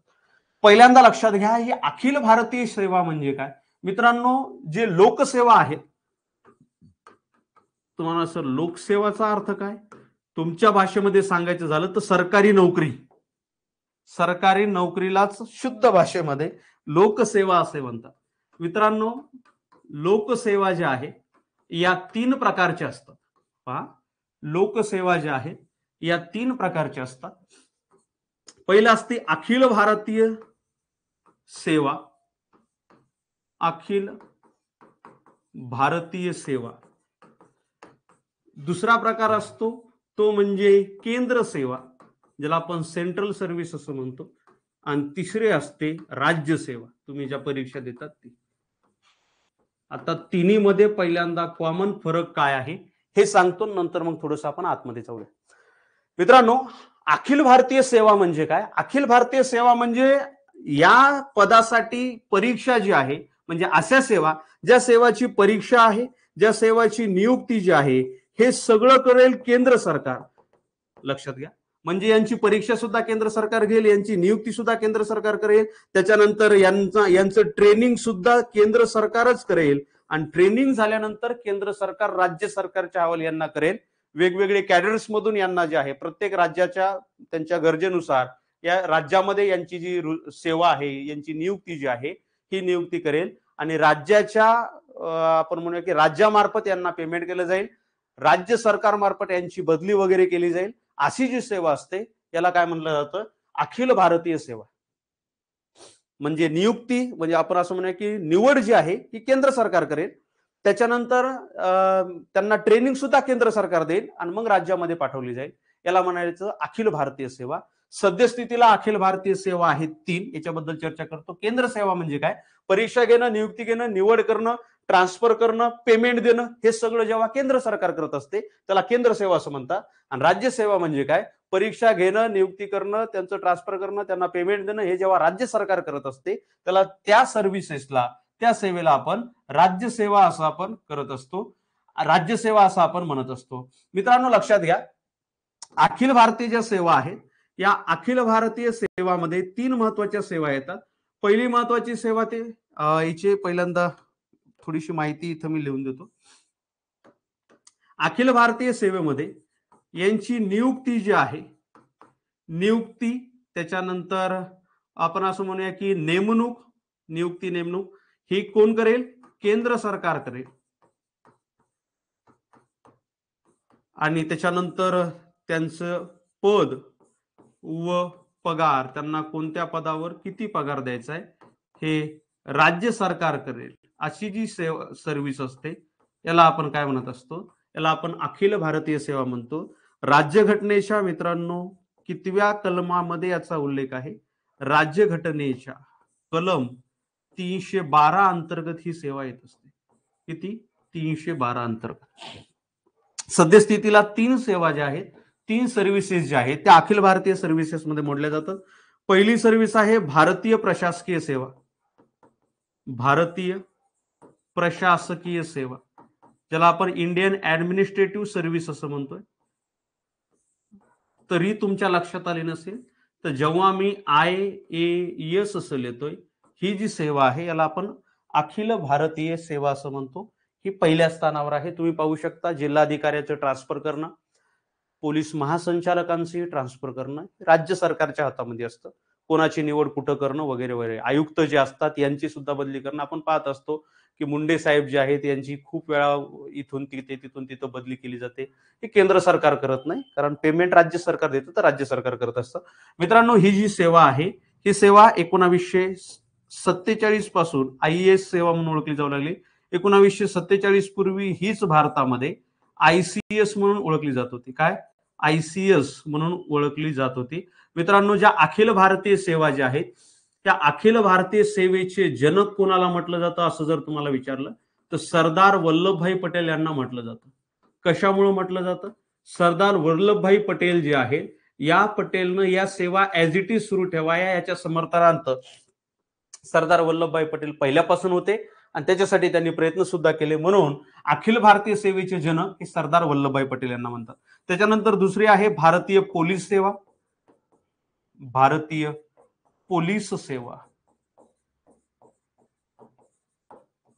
Speaker 1: पहिल्यांदा लक्षात घ्या ही अखिल भारतीय सेवा म्हणजे काय? मित्रांनो जे लोकसेवा आहेत तुम्हाला सर लोकसेवाचा अर्थ काय? तुमच्या भाषेमध्ये सांगायचं झालं तर सरकारी नोकरी. सरकारी नोकरीलाच शुद्ध भाषेमध्ये लोकसेवा असे म्हणतात. मित्रांनो, लोकसेवा ज्या आहे, या तीन प्रकारच्या असतात. पहा, लोकसेवा ज्या आहेत या तीन प्रकारच्या असतात. पहिलं असते अखिल भारतीय सेवा. अखिल भारतीय सेवा. दुसरा प्रकार असतो तो म्हणजे केंद्र सेवा, ज्याला आपण सेंट्रल सर्व्हिस असं म्हणतो. आणि तिसरे असते राज्यसेवा. तुम्ही ज्या परीक्षा देतात ती. आता तिन्ही मध्ये पहिल्यांदा कॉमन फरक काय आहे हे सांगतो नंतर मग थोडस आपण आतमध्ये जाऊया. मित्रांनो अखिल भारतीय सेवा म्हणजे काय? अखिल भारतीय सेवा म्हणजे या पदासाठी परीक्षा जी आहे म्हणजे अशा सेवा ज्या सेवाची परीक्षा आहे ज्या सेवाची नियुक्ती जी आहे हे सगळं करेल केंद्र सरकार. लक्षात घ्या. म्हणजे यांची परीक्षा सुद्धा केंद्र सरकार घेईल यांची नियुक्ती सुद्धा केंद्र सरकार करेल. त्याच्यानंतर यांचा यांचं ट्रेनिंग सुद्धा केंद्र सरकारच करेल. आणि ट्रेनिंग झाल्यानंतर केंद्र सरकार राज्य सरकारच्या अहवाल यांना करेल. वेगवेगळे कॅडर्स मधून यांना जे आहे प्रत्येक राज्याच्या त्यांच्या गरजेनुसार या राज्यामध्ये यांची जी सेवा आहे यांची नियुक्ती जी आहे ही नियुक्ती करेल. आणि राज्याच्या आपण म्हणूया की राज्यामार्फत यांना पेमेंट केलं जाईल. राज्य सरकारमार्फत यांची बदली वगैरे केली जाईल. अशी जी सेवा असते याला काय म्हणलं जातं? अखिल भारतीय सेवा. म्हणजे नियुक्ती म्हणजे आपण असं म्हणूया की निवड जी आहे ही केंद्र सरकार करेल. त्याच्यानंतर त्यांना ट्रेनिंग सुद्धा केंद्र सरकार देईल आणि मग राज्यामध्ये पाठवली जाईल. याला म्हणायचं अखिल भारतीय सेवा. सद्यस्थितीला अखिल भारतीय सेवा आहेत तीन. याच्याबद्दल चर्चा करतो. केंद्र सेवा म्हणजे काय? परीक्षा घेणं नियुक्ती घेणं निवड करणं ट्रान्सफर करणं पेमेंट देणं हे सगळं जेव्हा केंद्र सरकार करत असते त्याला केंद्र सेवा असं म्हणतात. आणि राज्य सेवा म्हणजे काय? परीक्षा घेणं नियुक्ती करणं त्यांचं ट्रान्सफर करणं त्यांना पेमेंट देणं हे जेव्हा राज्य सरकार करत असते त्याला त्या सर्व्हिसेसला त्या सेवेला आपण राज्यसेवा असं आपण करत असतो. राज्यसेवा असं आपण म्हणत असतो. मित्रांनो लक्षात घ्या. अखिल भारतीय ज्या सेवा आहेत या अखिल भारतीय सेवामध्ये तीन महत्त्वाच्या सेवा येतात. पहिली महत्वाची सेवा ते याचे पहिल्यांदा थोडीशी माहिती इथं मी लिहून देतो. अखिल भारतीय सेवेमध्ये यांची नियुक्ती जी आहे नियुक्ती त्याच्यानंतर आपण असं म्हणूया की नेमणूक नियुक्ती नेमणूक ही कोण करेल? केंद्र सरकार करेल. आणि त्याच्यानंतर त्यांचं पद व पगार त्यांना कोणत्या पदावर किती पगार द्यायचा आहे हे राज्य सरकार करेल. अशी जी सेवा सर्व्हिस असते याला आपण काय म्हणत असतो? याला आपण अखिल भारतीय सेवा म्हणतो. राज्यघटनेच्या मित्रांनो कितव्या कलमामध्ये याचा उल्लेख आहे? राज्यघटनेच्या कलम तीनशे बारा अंतर्गत ही सेवा येत असते. किती? तीनशे बारा अंतर्गत. सद्यस्थितीला तीन सेवा ज्या आहेत तीन सर्व्हिसेस ज्या आहेत त्या अखिल भारतीय सर्व्हिसेस मध्ये मोडल्या जातात. पहिली सर्व्हिस आहे भारतीय प्रशासकीय सेवा. भारतीय प्रशासकीय सेवा ज्याला आपण इंडियन ऍडमिनिस्ट्रेटिव्ह सर्व्हिस असं म्हणतोय. तरी तुमच्या लक्षात आले नसेल तर जेव्हा मी आय ए एस असं लिहितोय ही जी सेवा आहे याला आपण अखिल भारतीय सेवा असं म्हणतो. ही पहिल्या स्थानावर आहे. तुम्ही पाहू शकता जिल्हाधिकाऱ्याचं ट्रान्सफर करणं पोलीस महासंचालकांचंही ट्रान्सफर करणं राज्य सरकारच्या हातामध्ये असतं. कोणाची निवड कुठं करणं वगैरे वगैरे. आयुक्त जे असतात यांची सुद्धा बदली करणं आपण पाहत असतो की मुंडे साहेब जे आहेत यांची खूप वेळा इथून तिथे तिथून तिथं बदली केली जाते. हे केंद्र सरकार करत नाही कारण पेमेंट राज्य सरकार देतं तर राज्य सरकार करत असतं. मित्रांनो ही जी सेवा आहे ही सेवा एकोणावीसशे सत्तेचाळीसपासून आय एस सेवा म्हणून ओळखली जाऊ लागली. एकोणावीसशे सत्तेचाळीस पूर्वी हीच भारतामध्ये आयसीएस म्हणून ओळखली जात होती. काय? आयसीएस म्हणून ओळखली जात होती. मित्रांनो ज्या अखिल भारतीय सेवा ज्या आहेत त्या अखिल भारतीय सेवेचे जनक कोणाला म्हटलं जातं असं जर तुम्हाला विचारलं तर सरदार वल्लभभाई पटेल यांना म्हटलं जातं. कशामुळे म्हटलं जातं? सरदार वल्लभभाई पटेल जे आहे या पटेलनं या सेवा ऍज इट इज सुरू ठेवाया याच्या समर्थनार्थ सरदार वल्लभभाई पटेल पहिल्यापासून होते आणि त्याच्यासाठी त्यांनी प्रयत्न सुद्धा केले. म्हणून अखिल भारतीय सेवेचे जनक हे सरदार वल्लभभाई पटेल यांना म्हणतात. त्याच्यानंतर दुसरी आहे भारतीय पोलीस सेवा. भारतीय पोलीस सेवा.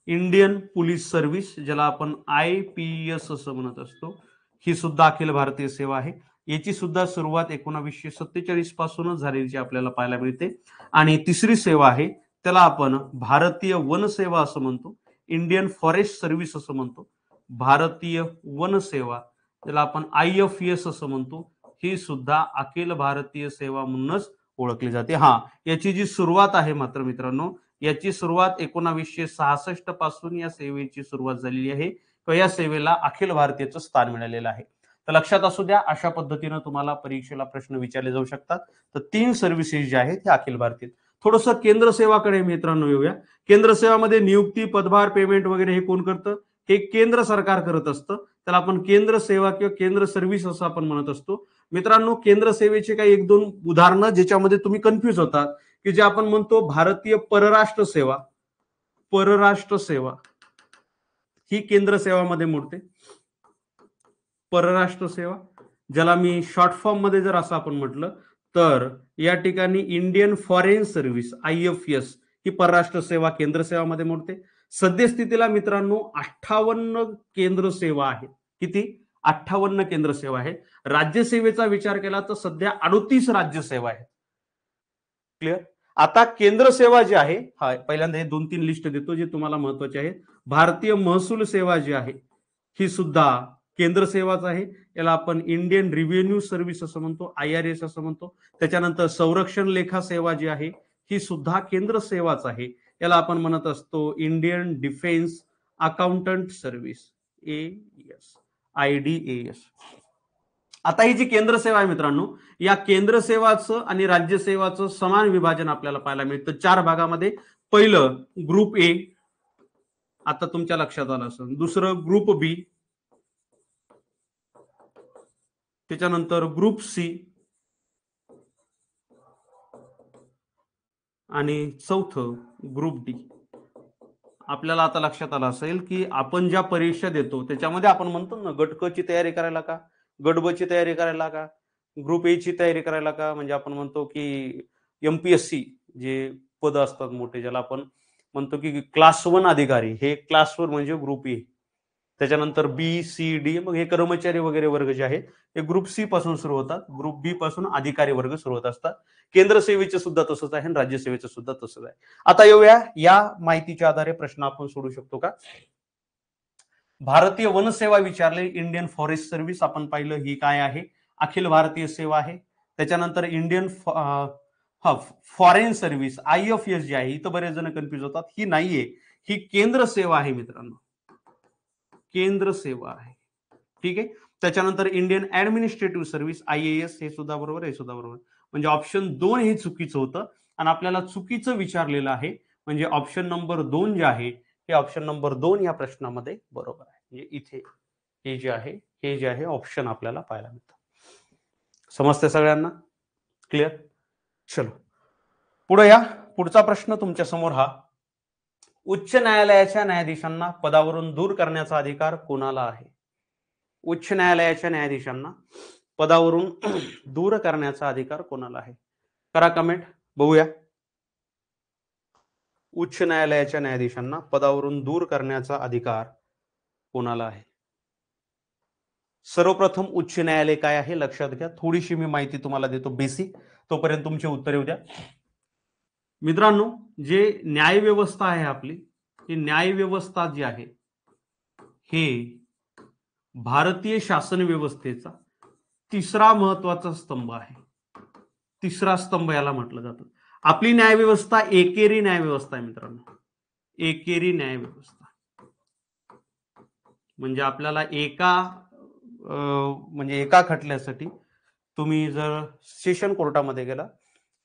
Speaker 1: इंडियन पोलीस सर्व्हिस ज्याला आपण आय पी एस असं म्हणत असतो ही सुद्धा अखिल भारतीय सेवा आहे. याची सुद्धा सुरुवात एकोणावीसशे सत्तेचाळीस पासूनच झालेली आपल्याला पाहायला मिळते. आणि तिसरी सेवा आहे त्याला आपण भारतीय वन सेवा असं म्हणतो. इंडियन फॉरेस्ट सर्व्हिस असं म्हणतो. भारतीय वन सेवा. त्याला आपण आय एफ एस असं म्हणतो. ही सुद्धा अखिल भारतीय सेवा म्हणूनच ओळखली जाते. हा याची जी सुरुवात आहे मात्र मित्रांनो याची सुरुवात एकोणावीसशे सहासष्टपासून या सेवेची सुरुवात झालेली आहे. किंवा या सेवेला अखिल भारतीयचं स्थान मिळालेलं आहे. तर लक्षात असू द्या अशा पद्धतीनं तुम्हाला परीक्षेला प्रश्न विचारले जाऊ शकतात. तर तीन सर्व्हिसेस जे आहेत हे अखिल भारतीय. थोडस केंद्र सेवाकडे मित्रांनो येऊया. केंद्र सेवामध्ये नियुक्ती पदभार पेमेंट वगैरे हे कोण करतं? हे केंद्र सरकार करत असतं. त्याला आपण केंद्र सेवा किंवा केंद्र सर्व्हिस असं आपण म्हणत असतो. मित्रांनो केंद्र सेवेचे काही एक दोन उदाहरणं ज्याच्यामध्ये तुम्ही कन्फ्युज होतात की जे आपण म्हणतो भारतीय परराष्ट्र सेवा. परराष्ट्र सेवा. ही केंद्र सेवामध्ये मोडते. परराष्ट्र सेवा ज्याला मी शॉर्ट फॉर्ममध्ये जर असं आपण म्हटलं तर या ठिकाणी Indian foreign service I F S ही परराष्ट्र सेवा केंद्र सेवामध्ये मोडते. सद्यस्थितीला मित्रांनो अठ्ठावन्न केंद्र सेवा आहेत. किती? अठ्ठावन्न केंद्र सेवा आहेत. राज्यसेवेचा विचार केला तर सध्या अडोतीस राज्यसेवा आहेत. क्लिअर आता केंद्र सेवा जी आहे हा पहिल्यांदा हे दोन तीन लिस्ट देतो जे तुम्हाला महत्त्वाचे आहेत. भारतीय महसूल सेवा जी आहे ही सुद्धा केंद्र सेवाच आहे. याला आपण इंडियन रिव्हेन्यू सर्व्हिस असं म्हणतो आय आर एस असं म्हणतो. त्याच्यानंतर संरक्षण लेखा सेवा जी आहे ही सुद्धा केंद्र सेवाच आहे. याला आपण म्हणत असतो Indian defence accountant service A S I D S. आता ही जी केंद्र सेवा आहे मित्रांनो या केंद्र सेवाचं आणि राज्य सेवाचं समान विभाजन आपल्याला पाहायला मिळतं. चार भागामध्ये. पहिलं ग्रुप ए आता तुमच्या लक्षात आलं असेल. दुसरं ग्रुप बी त्याच्यानंतर ग्रुप सी आणि चौथं ग्रुप डी. आपल्याला आता लक्षात आलं असेल की आपण ज्या परीक्षा देतो त्याच्यामध्ये आपण म्हणतो ना गट क ची तयारी करायला का? गट ब ची तयारी करायला का? ग्रुप ए ची तयारी करायला का? म्हणजे आपण म्हणतो की एमपीएससी जे पद असतात मोठे ज्याला आपण म्हणतो की क्लास वन अधिकारी हे क्लास वन म्हणजे ग्रुप ए त्याच्यानंतर बी सी डी मग हे कर्मचारी वगैरे वर्ग जे आहेत हे ग्रुप सी पासून सुरू होतात. ग्रुप बी पासून अधिकारी वर्ग सुरू होत असतात. केंद्र सेवेचे सुद्धा तसंच आहे आणि राज्यसेवेचं सुद्धा तसंच आहे. आता येऊया या माहितीच्या आधारे प्रश्न आपण सोडू शकतो का? भारतीय वनसेवा विचारले इंडियन फॉरेस्ट सर्व्हिस आपण पाहिलं ही काय आहे? अखिल भारतीय सेवा आहे. त्याच्यानंतर इंडियन हा foreign service I F S जी आहे इथं बरेच जण कन्फ्युज होतात. ही नाहीये ही केंद्र सेवा आहे मित्रांनो. केंद्र सेवा आहे. ठीक आहे? त्याच्यानंतर Indian administrative service I A S हे सुद्धा बरोबर हे सुद्धा बरोबर. म्हणजे ऑप्शन दोन हे चुकीचं होतं. आणि आपल्याला चुकीचं विचारलेलं आहे. म्हणजे ऑप्शन नंबर दोन जे आहे हे ऑप्शन नंबर दोन या प्रश्नामध्ये बरोबर आहे. म्हणजे इथे हे जे आहे हे जे आहे ऑप्शन आपल्याला पाहायला मिळतं. समजते सगळ्यांना? क्लिअर चलो. पुढे या. पुढचा प्रश्न तुमच्यासमोर हा. उच्च न्यायालयाच्या न्यायाधीशांना पदावरून दूर करण्याचा अधिकार कोणाला आहे? उच्च न्यायालयाच्या न्यायाधीशांना पदावरून दूर करण्याचा अधिकार कोणाला आहे? करा कमेंट बघूया. उच्च न्यायालयाच्या न्यायाधीशांना पदावरून दूर करण्याचा अधिकार कोणाला आहे? सर्वप्रथम उच्च न्यायालय काय आहे? लक्षात घ्या. थोडीशी मी माहिती तुम्हाला देतो. बेसिक तोपर्यंत तुमचे उत्तर येऊ द्या. मित्रांनो जे न्याय व्यवस्था आहे आपली ही न्याय व्यवस्था जी आहे हे भारतीय शासन व्यवस्थेचा तिसरा महत्त्वाचा स्तंभ आहे. तिसरा स्तंभ याला म्हटलं जातं. आपली न्याय व्यवस्था एकेरी न्याय व्यवस्था आहे मित्रांनो. एकेरी न्याय व्यवस्था म्हणजे आपल्याला एका म्हणजे एका खटल्यासाठी तुम्ही जर सेशन कोर्टामध्ये गेला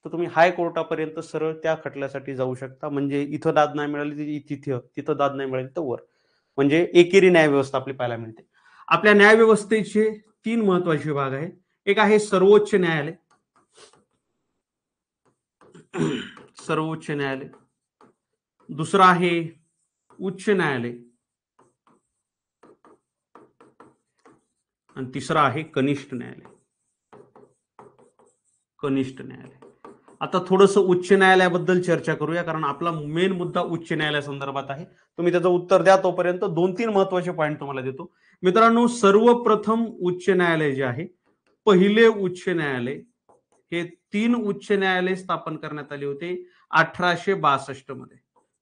Speaker 1: तर तुम्ही हाय कोर्टापर्यंत सरळ त्या खटल्यासाठी जाऊ शकता. म्हणजे इथं दाद नाही मिळाली तिथं तिथं दाद नाही मिळाली तर वर. म्हणजे एकेरी न्याय व्यवस्था आपली पाहायला मिळते. आपल्या न्याय व्यवस्थेचे तीन महत्त्वाचे विभाग आहेत. एक आहे सर्वोच्च न्यायालय. सर्वोच्च न्यायालय. दुसरं आहे उच्च न्यायालय. आणि तिसरं आहे कनिष्ठ न्यायालय. कनिष्ठ न्यायालय. आता थोडंसं उच्च न्यायालयाबद्दल चर्चा करूया कारण आपला मेन मुद्दा उच्च न्यायालया संदर्भात आहे. तुम्ही त्याचं उत्तर द्या तोपर्यंत. दोन तीन महत्त्वाचे पॉईंट तुम्हाला देतो. मित्रांनो सर्वप्रथम उच्च न्यायालय जे आहे पहिले उच्च न्यायालय हे तीन उच्च न्यायालय स्थापन करण्यात आले होते अठराशे बासष्टमध्ये.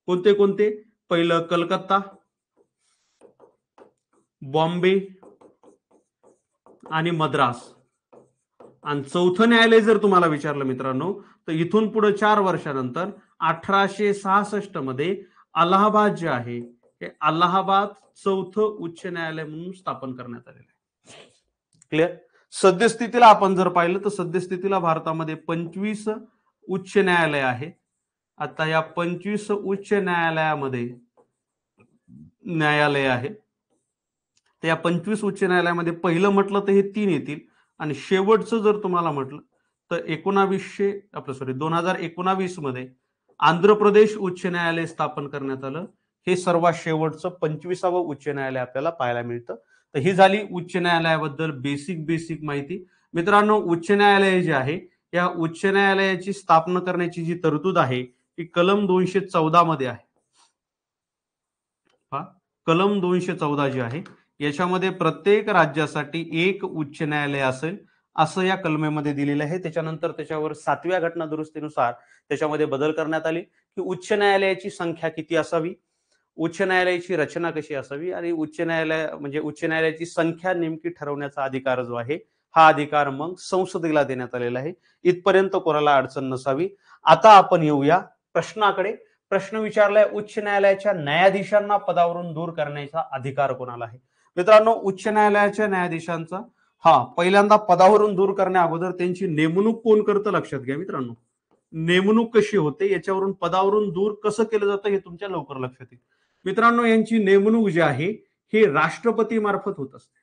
Speaker 1: कोणते कोणते? पहिलं कलकत्ता बॉम्बे आणि मद्रास. आणि चौथं न्यायालय जर तुम्हाला विचारलं मित्रांनो तर इथून पुढे चार वर्षानंतर अठराशे सहासष्टमध्ये अलाहाबाद जे आहे हे अलाहाबाद चौथं उच्च न्यायालय म्हणून स्थापन करण्यात आलेलं आहे. क्लिअर सद्यस्थितीला आपण जर पाहिलं तर सद्यस्थितीला भारतामध्ये पंचवीस उच्च न्यायालय आहे. आता या पंचवीस उच्च न्यायालयामध्ये न्यायालय आहे. तर या पंचवीस उच्च न्यायालयामध्ये पहिलं म्हटलं तर हे तीन येतील. आणि शेवटचं जर तुम्हाला म्हटलं तर एकोणावीसशे आपलं सॉरी दोन हजार एकोणावीसमध्ये आंध्र प्रदेश उच्च न्यायालय स्थापन करण्यात आलं. हे सर्वात शेवटचं पंचवीसावं उच्च न्यायालय आपल्याला पाहायला मिळतं. तर ही झाली उच्च न्यायालयाबद्दल बेसिक बेसिक माहिती. मित्रांनो उच्च न्यायालय जे आहे या उच्च न्यायालयाची स्थापना करण्याची जी तरतूद आहे ती कलम दोनशे चौदा मध्ये आहे. कलम दोनशे चौदा जी आहे याच्यामध्ये प्रत्येक राज्यासाठी एक उच्च न्यायालय असेल असं या कलमेमध्ये दिलेलं आहे. त्याच्यानंतर त्याच्यावर सातव्या घटना दुरुस्तीनुसार त्याच्यामध्ये बदल करण्यात आले की उच्च न्यायालयाची संख्या किती असावी? उच्च न्यायालयाची रचना कशी असावी? आणि उच्च न्यायालय म्हणजे उच्च न्यायालयाची संख्या नेमकी ठरवण्याचा अधिकार जो आहे हा अधिकार मग संसदेला देण्यात आलेला आहे. इथपर्यंत कोणाला अडचण नसावी? आता आपण येऊया प्रश्नाकडे. प्रश्न विचारलाय उच्च न्यायालयाच्या न्यायाधीशांना पदावरून दूर करण्याचा अधिकार कोणाला आहे? मित्रांनो उच्च न्यायालयाच्या न्यायाधीशांचा हा पहिल्यांदा पदावरून दूर करण्या अगोदर त्यांची नेमणूक कोण करतं लक्षात घ्या मित्रांनो. नेमणूक कशी होते याच्यावरून पदावरून दूर कसं केलं जातं हे तुमच्या लवकर लक्षात येईल. मित्रांनो यांची नेमणूक जी आहे हे राष्ट्रपती मार्फत होत असते.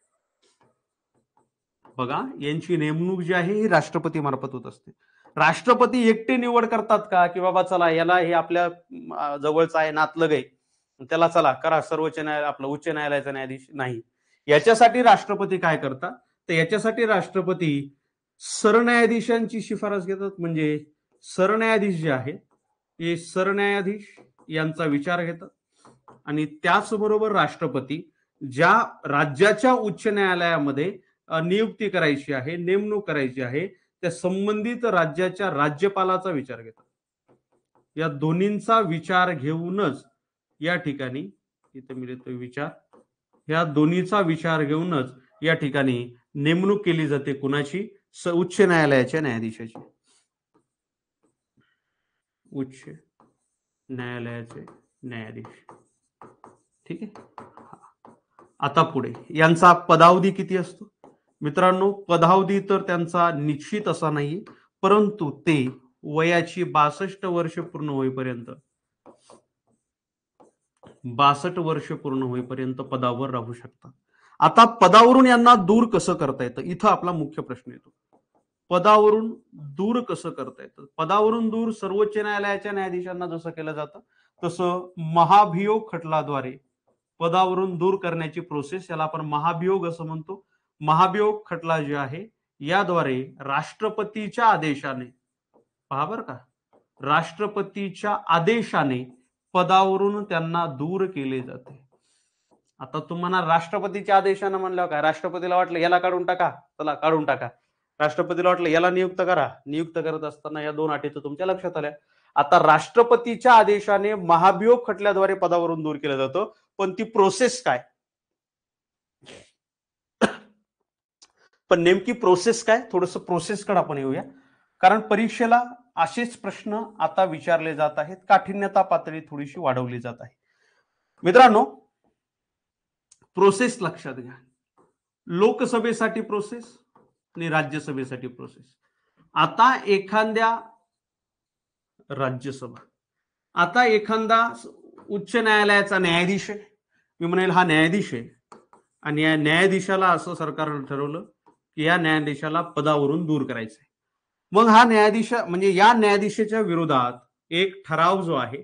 Speaker 1: बघा यांची नेमणूक जी आहे ही राष्ट्रपती मार्फत होत असते. राष्ट्रपती एकटे निवड करतात का? की बाबा चला याला हे आपल्या अं, जवळचा आहे नातलग आहे. त्याला चला करा सर्वोच्च न्यायालय आपलं उच्च न्यायालयाचा न्यायाधीश नाही. याच्यासाठी राष्ट्रपती काय करतात? तर याच्यासाठी राष्ट्रपती सरन्यायाधीशांची शिफारस घेतात. म्हणजे सरन्यायाधीश जे आहे ते सरन्यायाधीश यांचा विचार घेतात. आणि त्याचबरोबर राष्ट्रपती ज्या राज्याच्या उच्च न्यायालयामध्ये नियुक्ती करायची आहे नेमणूक करायची आहे त्या संबंधित राज्याच्या राज्यपालाचा विचार घेतात. या दोन्हींचा विचार घेऊनच या ठिकाणी इथे मी देतो विचार या दोन्हीचा विचार घेऊनच या ठिकाणी नेमणूक केली जाते कुणाची? उच्च न्यायालयाच्या न्यायाधीशाची. उच्च न्यायालयाचे न्यायाधीश. ठीक आहे? आता पुढे. यांचा पदावधी किती असतो? मित्रांनो पदावधी तर त्यांचा निश्चित असा नाही परंतु ते वयाची बासष्ट वर्ष पूर्ण होईपर्यंत बासष्ट वर्ष पूर्ण होईपर्यंत पदावर राहू शकतात आता पदावरून यांना दूर कसं करता येतं? इथं आपला मुख्य प्रश्न येतो. पदावरून दूर कसं करता येतं? पदावरून दूर सर्वोच्च न्यायालयाच्या न्यायाधीशांना जसं केलं जातं तसं महाभियोग खटलाद्वारे पदावरून दूर करण्याची प्रोसेस याला आपण महाभियोग असं म्हणतो. महाभियोग खटला जे आहे याद्वारे राष्ट्रपतीच्या आदेशाने पहा बर का राष्ट्रपतीच्या आदेशाने पदावरून त्यांना दूर केले जाते. आता तुम्हाला राष्ट्रपतीच्या आदेशानं म्हणल्यावर काय? राष्ट्रपतीला वाटलं याला काढून टाका चला काढून टाका. राष्ट्रपतीला वाटलं याला नियुक्त करा. नियुक्त करत असताना या दोन अटी तर तुमच्या लक्षात आल्या. आता राष्ट्रपतीच्या आदेशाने महाभियोग खटल्याद्वारे पदावरून दूर केलं जातं. पण ती प्रोसेस काय? पण नेमकी प्रोसेस काय? थोडस प्रोसेसकडे आपण येऊया. कारण परीक्षेला असेच प्रश्न आता विचारले जात आहेत. काठिण्यता पातळी थोडीशी वाढवली जात आहे. मित्रांनो प्रोसेस लक्षात घ्या. लोकसभेसाठी प्रोसेस आणि राज्यसभेसाठी प्रोसेस आता एखाद्या राज्यसभा आता एखादा उच्च न्यायालयाचा न्यायाधीश आहे. मी म्हणेल हा न्यायाधीश आहे. आणि या न्यायाधीशाला असं सरकारनं ठरवलं की या न्यायाधीशाला पदावरून दूर करायचं आहे मग हा न्यायाधीश म्हणजे या न्यायाधीशाच्या विरोधात एक ठराव जो आहे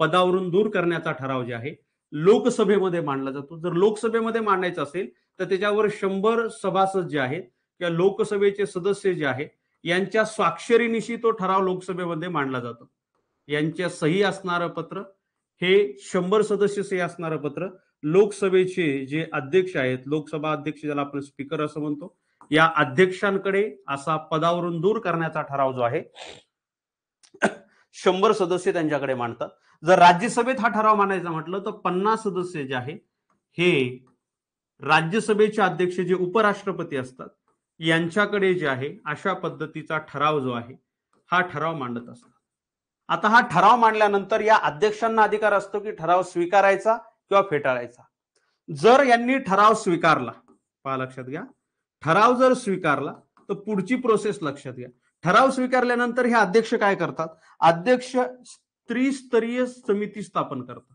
Speaker 1: पदावरून दूर करण्याचा ठराव जे आहे लोकसभेमध्ये मांडला जातो. जर लोकसभेमध्ये मांडायचा असेल तर त्याच्यावर शंभर सभासद जे आहेत किंवा लोकसभेचे सदस्य जे आहेत यांच्या स्वाक्षरीनिशी तो ठराव लोकसभेमध्ये मांडला जातो. यांच्या सही असणारं पत्र हे शंभर सदस्य सही असणारं पत्र लोकसभेचे जे अध्यक्ष आहेत लोकसभा अध्यक्ष ज्याला आपण स्पीकर असं म्हणतो या अध्यक्षांकडे असा पदावरून दूर करण्याचा ठराव जो आहे शंभर सदस्य त्यांच्याकडे मांडतात. जर राज्यसभेत हा ठराव मांडायचा म्हटलं तर पन्नास सदस्य जे आहे हे राज्यसभेचे अध्यक्ष जे उपराष्ट्रपती असतात यांच्याकडे जे आहे अशा पद्धतीचा ठराव जो आहे हा ठराव मांडत असतात. आता हा ठराव मांडल्यानंतर या अध्यक्षांना अधिकार असतो की ठराव स्वीकारायचा किंवा फेटाळायचा. जर यांनी ठराव स्वीकारला पहा लक्षात घ्या ठराव जर स्वीकारला तर पुढची प्रोसेस लक्षात घ्या. ठराव स्वीकारल्यानंतर हे अध्यक्ष काय करतात? अध्यक्ष त्रिस्तरीय समिती स्थापन करतात.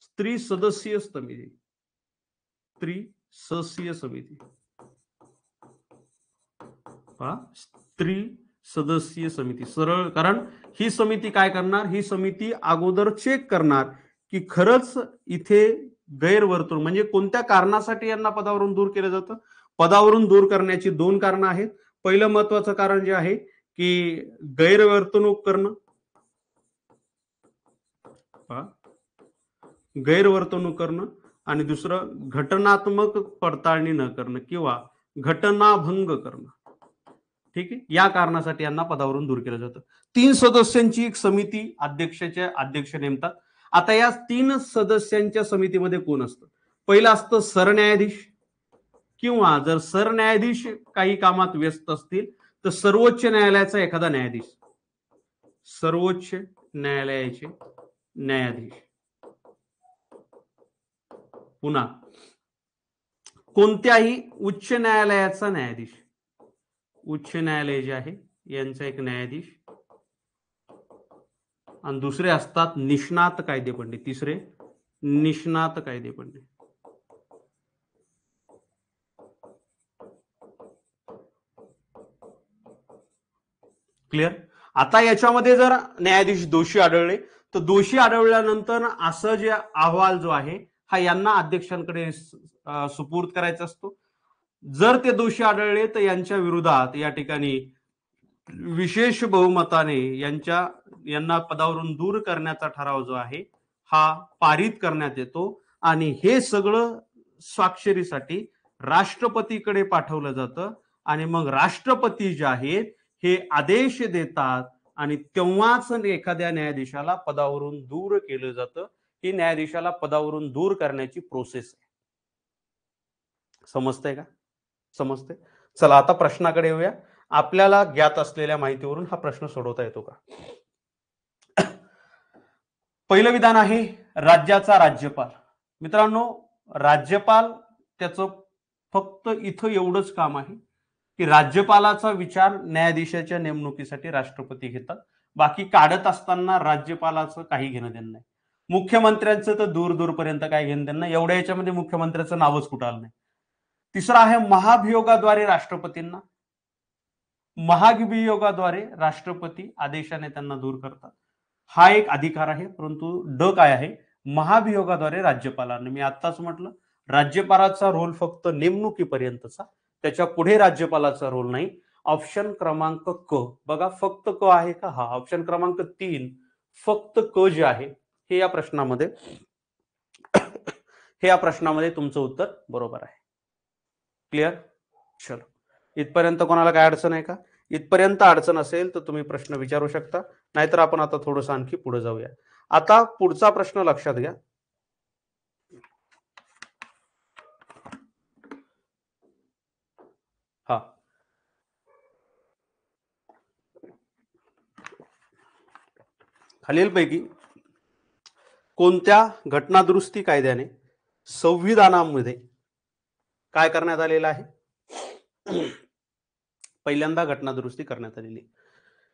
Speaker 1: स्त्री सदस्यीय समिती. त्रिसदस्यीय समिती. स्त्री सदस्यीय समिती. सरळ कारण ही समिती काय करणार? ही समिती अगोदर चेक करणार की खरंच इथे गैरवर्तुळ म्हणजे कोणत्या कारणासाठी यांना पदावरून दूर केलं जातं? पदावरून दूर करण्याची दोन कारणं आहेत. पहिलं महत्वाचं कारण जे आहे की गैरवर्तणूक करणं. गैरवर्तणूक करणं आणि दुसरं घटनात्मक पडताळणी न करणं किंवा घटनाभंग करणं. ठीक आहे? या कारणासाठी यांना पदावरून दूर केलं जातं. तीन सदस्यांची एक समिती अध्यक्षाच्या अध्यक्ष नेमतात. आता या तीन सदस्यांच्या समितीमध्ये कोण असतं? पहिलं असतं सरन्यायाधीश. किंवा जर सरन्यायाधीश काही कामात व्यस्त असतील तर सर्वोच्च न्यायालयाचा एखादा न्यायाधीश. सर्वोच्च न्यायालयाचे न्यायाधीश. पुन्हा कोणत्याही उच्च न्यायालयाचा न्यायाधीश. उच्च न्यायालय जे आहे यांचा एक न्यायाधीश. आणि दुसरे असतात निष्णात कायदे पंडित तिसरे निष्णात कायदे पंडित क्लिअर आता याच्यामध्ये जर न्यायाधीश दोषी आढळले तर दोषी आढळल्यानंतर असं जे अहवाल जो आहे हा यांना अध्यक्षांकडे सुपूर्द करायचा असतो. जर ते दोषी आढळले तर यांच्या विरोधात या ठिकाणी विशेष बहुमताने यांच्या यांना पदावरून दूर करण्याचा ठराव जो आहे हा पारित करण्यात येतो. आणि हे सगळं स्वाक्षरीसाठी राष्ट्रपतीकडे पाठवलं जातं. आणि मग राष्ट्रपती जे आहेत हे आदेश देतात आणि तेव्हाच एखाद्या न्यायाधीशाला पदावरून दूर केलं जातं. ही न्यायाधीशाला पदावरून दूर करण्याची प्रोसेस आहे. समजतंय का? समजते चला आता प्रश्नाकडे येऊया. आपल्याला ज्ञात असलेल्या माहितीवरून हा प्रश्न सोडवता येतो का? पहिलं विधान आहे राज्याचा राज्यपाल. मित्रांनो राज्यपाल त्याचं फक्त इथं एवढंच काम आहे. की राज्यपालाचा विचार न्यायाधीशाच्या नेमणुकीसाठी राष्ट्रपती घेतात. बाकी काढत असताना राज्यपालाचं काही घेणं देणं नाही. मुख्यमंत्र्यांचं तर दूर दूरपर्यंत काय घेणं देणं नाही. एवढ्या याच्यामध्ये मुख्यमंत्र्याचं नावच कुठं आलं नाही. तिसरा आहे महाभियोगाद्वारे राष्ट्रपतींना. महाभियोगाद्वारे राष्ट्रपती आदेशाने त्यांना दूर करतात. हा एक अधिकार आहे परंतु ड काय आहे? महाभियोगाद्वारे राज्यपालांना. मी आत्ताच म्हटलं राज्यपालाचा रोल फक्त नेमणुकीपर्यंतचा त्याच्या पुढे राज्यपालाचा रोल नाही. ऑप्शन क्रमांक क. बघा फक्त क आहे का? हा ऑप्शन क्रमांक तीन. फक्त क जे आहे हे या प्रश्नामध्ये हे या प्रश्नामध्ये तुमचं उत्तर बरोबर आहे. क्लिअर चलो. इथपर्यंत कोणाला काय अडचण आहे का? इथपर्यंत अडचण असेल तर तुम्ही प्रश्न विचारू शकता. नाहीतर आपण आता थोडंसं आणखी पुढे जाऊया. आता पुढचा प्रश्न लक्षात घ्या. हा. खालीलपैकी कोणत्या घटनादुरुस्ती कायद्याने संविधानामध्ये काय करण्यात आलेलं आहे? पहिल्यांदा घटनादुरुस्ती करण्यात आलेली आहे.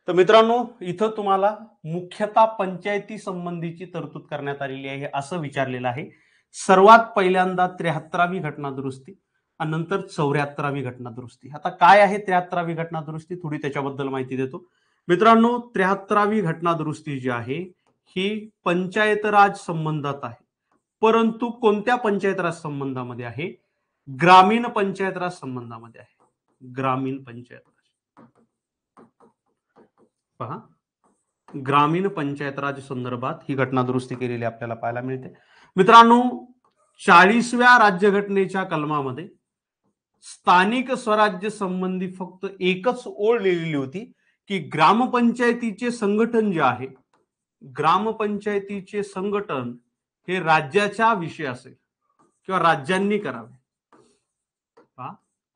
Speaker 1: तर मित्रांनो इथं तुम्हाला मुख्यतः पंचायती संबंधीची तरतूद करण्यात आलेली आहे असं विचारलेलं आहे. सर्वात पहिल्यांदा त्र्याहत्तरावी घटनादुरुस्ती. आणि नंतर चौऱ्याहत्तरावी घटना दुरुस्ती आता काय आहे त्र्याहत्तरावी घटनादुरुस्ती? थोडी त्याच्याबद्दल माहिती देतो. मित्रांनो त्र्याहत्तरावी घटना दुरुस्ती जी आहे ही पंचायत राज संबंधात आहे. परंतु कोणत्या पंचायत राज संबंधामध्ये आहे? ग्रामीण पंचायत राज संबंधामध्ये आहे. ग्रामीण पंचायत राज पहा. ग्रामीण पंचायत राज संदर्भात ही घटना दुरुस्ती केलेली आपल्याला पाहायला मिळते. मित्रांनो चाळीसव्या राज्यघटनेच्या कलमामध्ये स्थानिक स्वराज्य संबंधी फक्त एकच ओळ लिहिलेली होती की ग्रामपंचायतीचे संघटन जे आहे ग्रामपंचायतीचे संघटन हे राज्याच्या विषय असेल किंवा राज्यांनी करावे.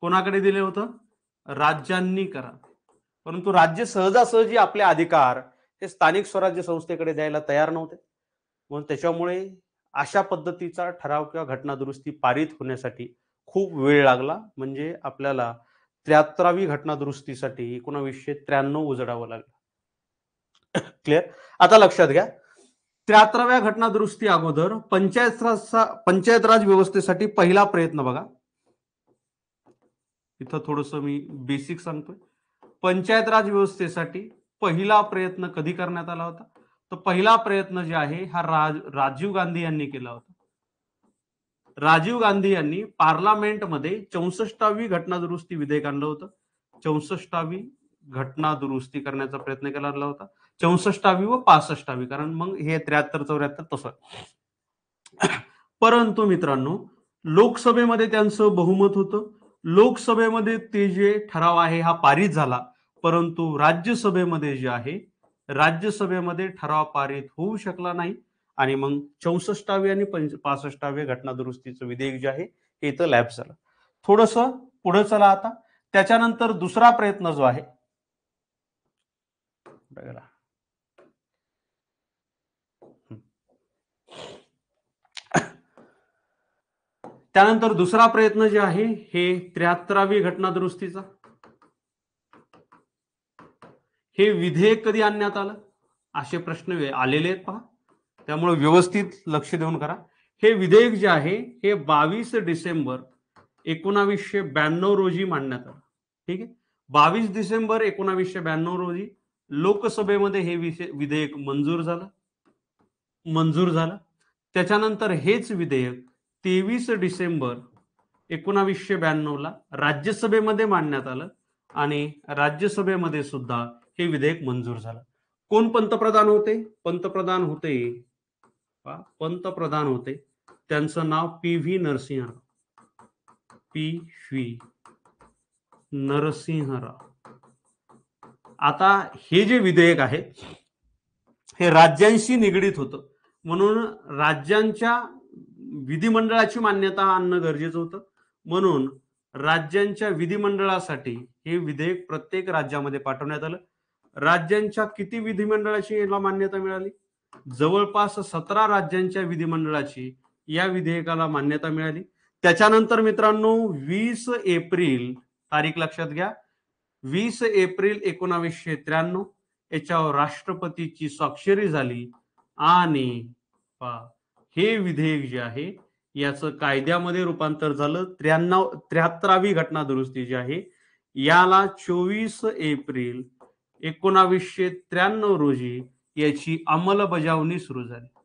Speaker 1: कोणाकडे दिले होतं? राज्यांनी करावे. परंतु राज्य सहजासहजी आपले अधिकार हे स्थानिक स्वराज्य संस्थेकडे द्यायला तयार नव्हते. म्हणून त्याच्यामुळे अशा पद्धतीचा ठराव किंवा घटना दुरुस्ती पारित होण्यासाठी खूप वेळ लागला. म्हणजे आपल्याला त्र्याहत्तरावी घटना दुरुस्तीसाठी एकोणावीसशे त्र्याण्णव उजडावं लागलं. क्लिअर आता लक्षात घ्या. त्र्याहत्तराव्या घटना दुरुस्ती अगोदर पंचायत पंचायत राज व्यवस्थेसाठी पहिला प्रयत्न बघा. इथं थोडस मी बेसिक सांगतोय. पंचायत राज व्यवस्थेसाठी पहिला प्रयत्न कधी करण्यात आला होता? तर पहिला प्रयत्न जे आहे हा राज राजीव गांधी यांनी केला होता. राजीव गांधी यांनी पार्लमेंटमध्ये चौसष्टावी घटना दुरुस्ती विधेयक आणलं होतं. चौसष्टावी घटना दुरुस्ती करण्याचा प्रयत्न केला होता. चौसष्टावी व पासष्टावी कारण मग हे त्र्याहत्तर चौऱ्याहत्तर तसं परंतु मित्रांनो लोकसभेमध्ये त्यांचं बहुमत होतं. लोकसभेमध्ये ते जे ठराव आहे हा पारित झाला. परंतु राज्यसभेमध्ये जे आहे राज्यसभेमध्ये ठराव पारित होऊ शकला नाही. आणि मग चौसष्टावे आणि पंच पासष्टावे घटना दुरुस्तीचं विधेयक जे आहे हे इथं लॅब झालं. थोडस पुढे चला आता. त्याच्यानंतर दुसरा प्रयत्न जो आहे त्यानंतर दुसरा प्रयत्न जे आहे हे त्र्याहत्तरावी घटना दुरुस्तीचा हे विधेयक कधी आणण्यात आलं? असे प्रश्न आलेले आहेत पहा. त्यामुळे व्यवस्थित लक्ष देऊन करा. हे विधेयक जे आहे हे बावीस डिसेंबर एकोणावीसशे ब्याण्णव रोजी मांडण्यात आलं. ठीक आहे? बावीस डिसेंबर एकोणावीसशे ब्याण्णव रोजी लोकसभेमध्ये हे विधेयक मंजूर झालं. मंजूर झालं. त्याच्यानंतर हेच विधेयक तेवीस डिसेंबर एकोणावीसशे ब्याण्णवला राज्यसभेमध्ये मांडण्यात आलं आणि राज्यसभेमध्ये सुद्धा हे विधेयक मंजूर झालं. कोण पंतप्रधान होते? पंतप्रधान होते पंतप्रधान होते. त्यांचं नाव P V Narasimha Rao. P V Narasimha Rao. आता हे जे विधेयक आहे हे राज्यांशी निगडीत होतं. म्हणून राज्यांच्या विधिमंडळाची मान्यता आणणं गरजेचं होतं. म्हणून राज्यांच्या विधिमंडळासाठी हे विधेयक प्रत्येक राज्यामध्ये पाठवण्यात आलं. राज्यांच्या किती विधिमंडळाची याला मान्यता मिळाली? जवळपास सतरा राज्यांच्या विधिमंडळाची या विधेयकाला मान्यता मिळाली. त्याच्यानंतर मित्रांनो वीस एप्रिल तारीख लक्षात घ्या वीस एप्रिल एकोणावीसशे त्र्याण्णव याच्यावर राष्ट्रपतीची स्वाक्षरी झाली आणि हे विधेयक जे आहे याचं कायद्यामध्ये रूपांतर झालं. त्र्याण्णव त्र्याहत्तरावी घटना दुरुस्ती जी आहे याला चोवीस एप्रिल एकोणावीसशे त्र्याण्णव रोजी याची अंमलबजावणी सुरू झाली.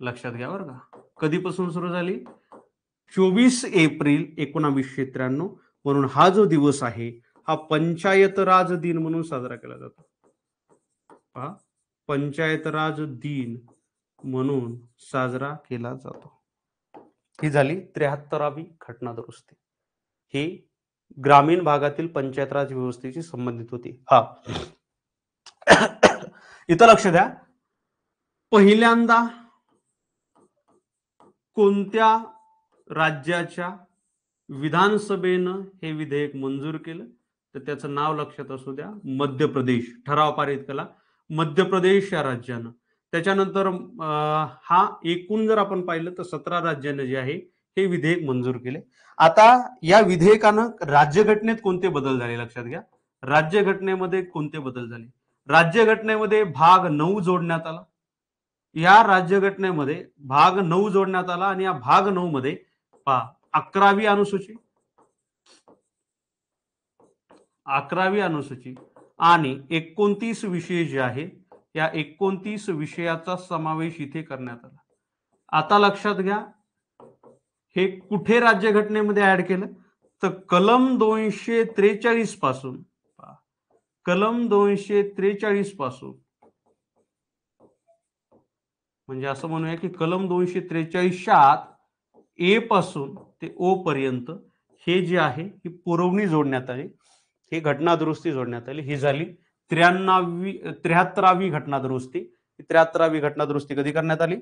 Speaker 1: लक्षात घ्या बरं का. कधीपासून सुरू झाली? चोवीस एप्रिल एकोणावीसशे त्र्याण्णव म्हणून हा जो दिवस आहे हा पंचायत राज दिन म्हणून साजरा केला जातो. पहा पंचायत राज दिन म्हणून साजरा केला जातो. ही झाली त्र्याहत्तरावी घटना दुरुस्ती ही ग्रामीण भागातील पंचायत राज व्यवस्थेशी संबंधित होती. हा. इथं लक्ष द्या. पहिल्यांदा कोणत्या राज्याच्या विधानसभेनं हे विधेयक मंजूर केलं? तर त्याचं नाव लक्षात असू द्या. मध्य प्रदेश ठराव पारित केला मध्य प्रदेश या राज्यानं. त्याच्यानंतर हा एकूण जर आपण पाहिलं तर सतरा राज्यानं जे आहे हे विधेयक मंजूर केले. आता या विधेयकानं राज्यघटनेत कोणते बदल झाले? लक्षात घ्या. राज्यघटनेमध्ये कोणते बदल झाले? राज्यघटनेमध्ये भाग नऊ जोडण्यात आला. या राज्यघटनेमध्ये भाग नऊ जोडण्यात आला आणि या भाग नऊ मध्ये पहा अकरावी अनुसूची अकरावी अनुसूची आणि एकोणतीस विषय जे आहेत या एकोणतीस विषयाचा समावेश इथे करण्यात आला. आता लक्षात घ्या हे कुठे राज्यघटनेमध्ये ऍड केलं? तर कलम दोनशे त्रेचाळीसपासून कलम दोनशे त्रेचाळीसपासून. म्हणजे असं म्हणूया की कलम दोनशे त्रेचाळीसच्या आत ए पासून ते ओ पर्यंत हे जे आहे ही पुरवणी जोडण्यात आली. ही घटना दुरुस्ती जोडण्यात आली. ही झाली त्र्याण्णवी त्र्याहत्तरावी घटना दुरुस्ती त्र्याहत्तरावी घटना दुरुस्ती कधी करण्यात आली?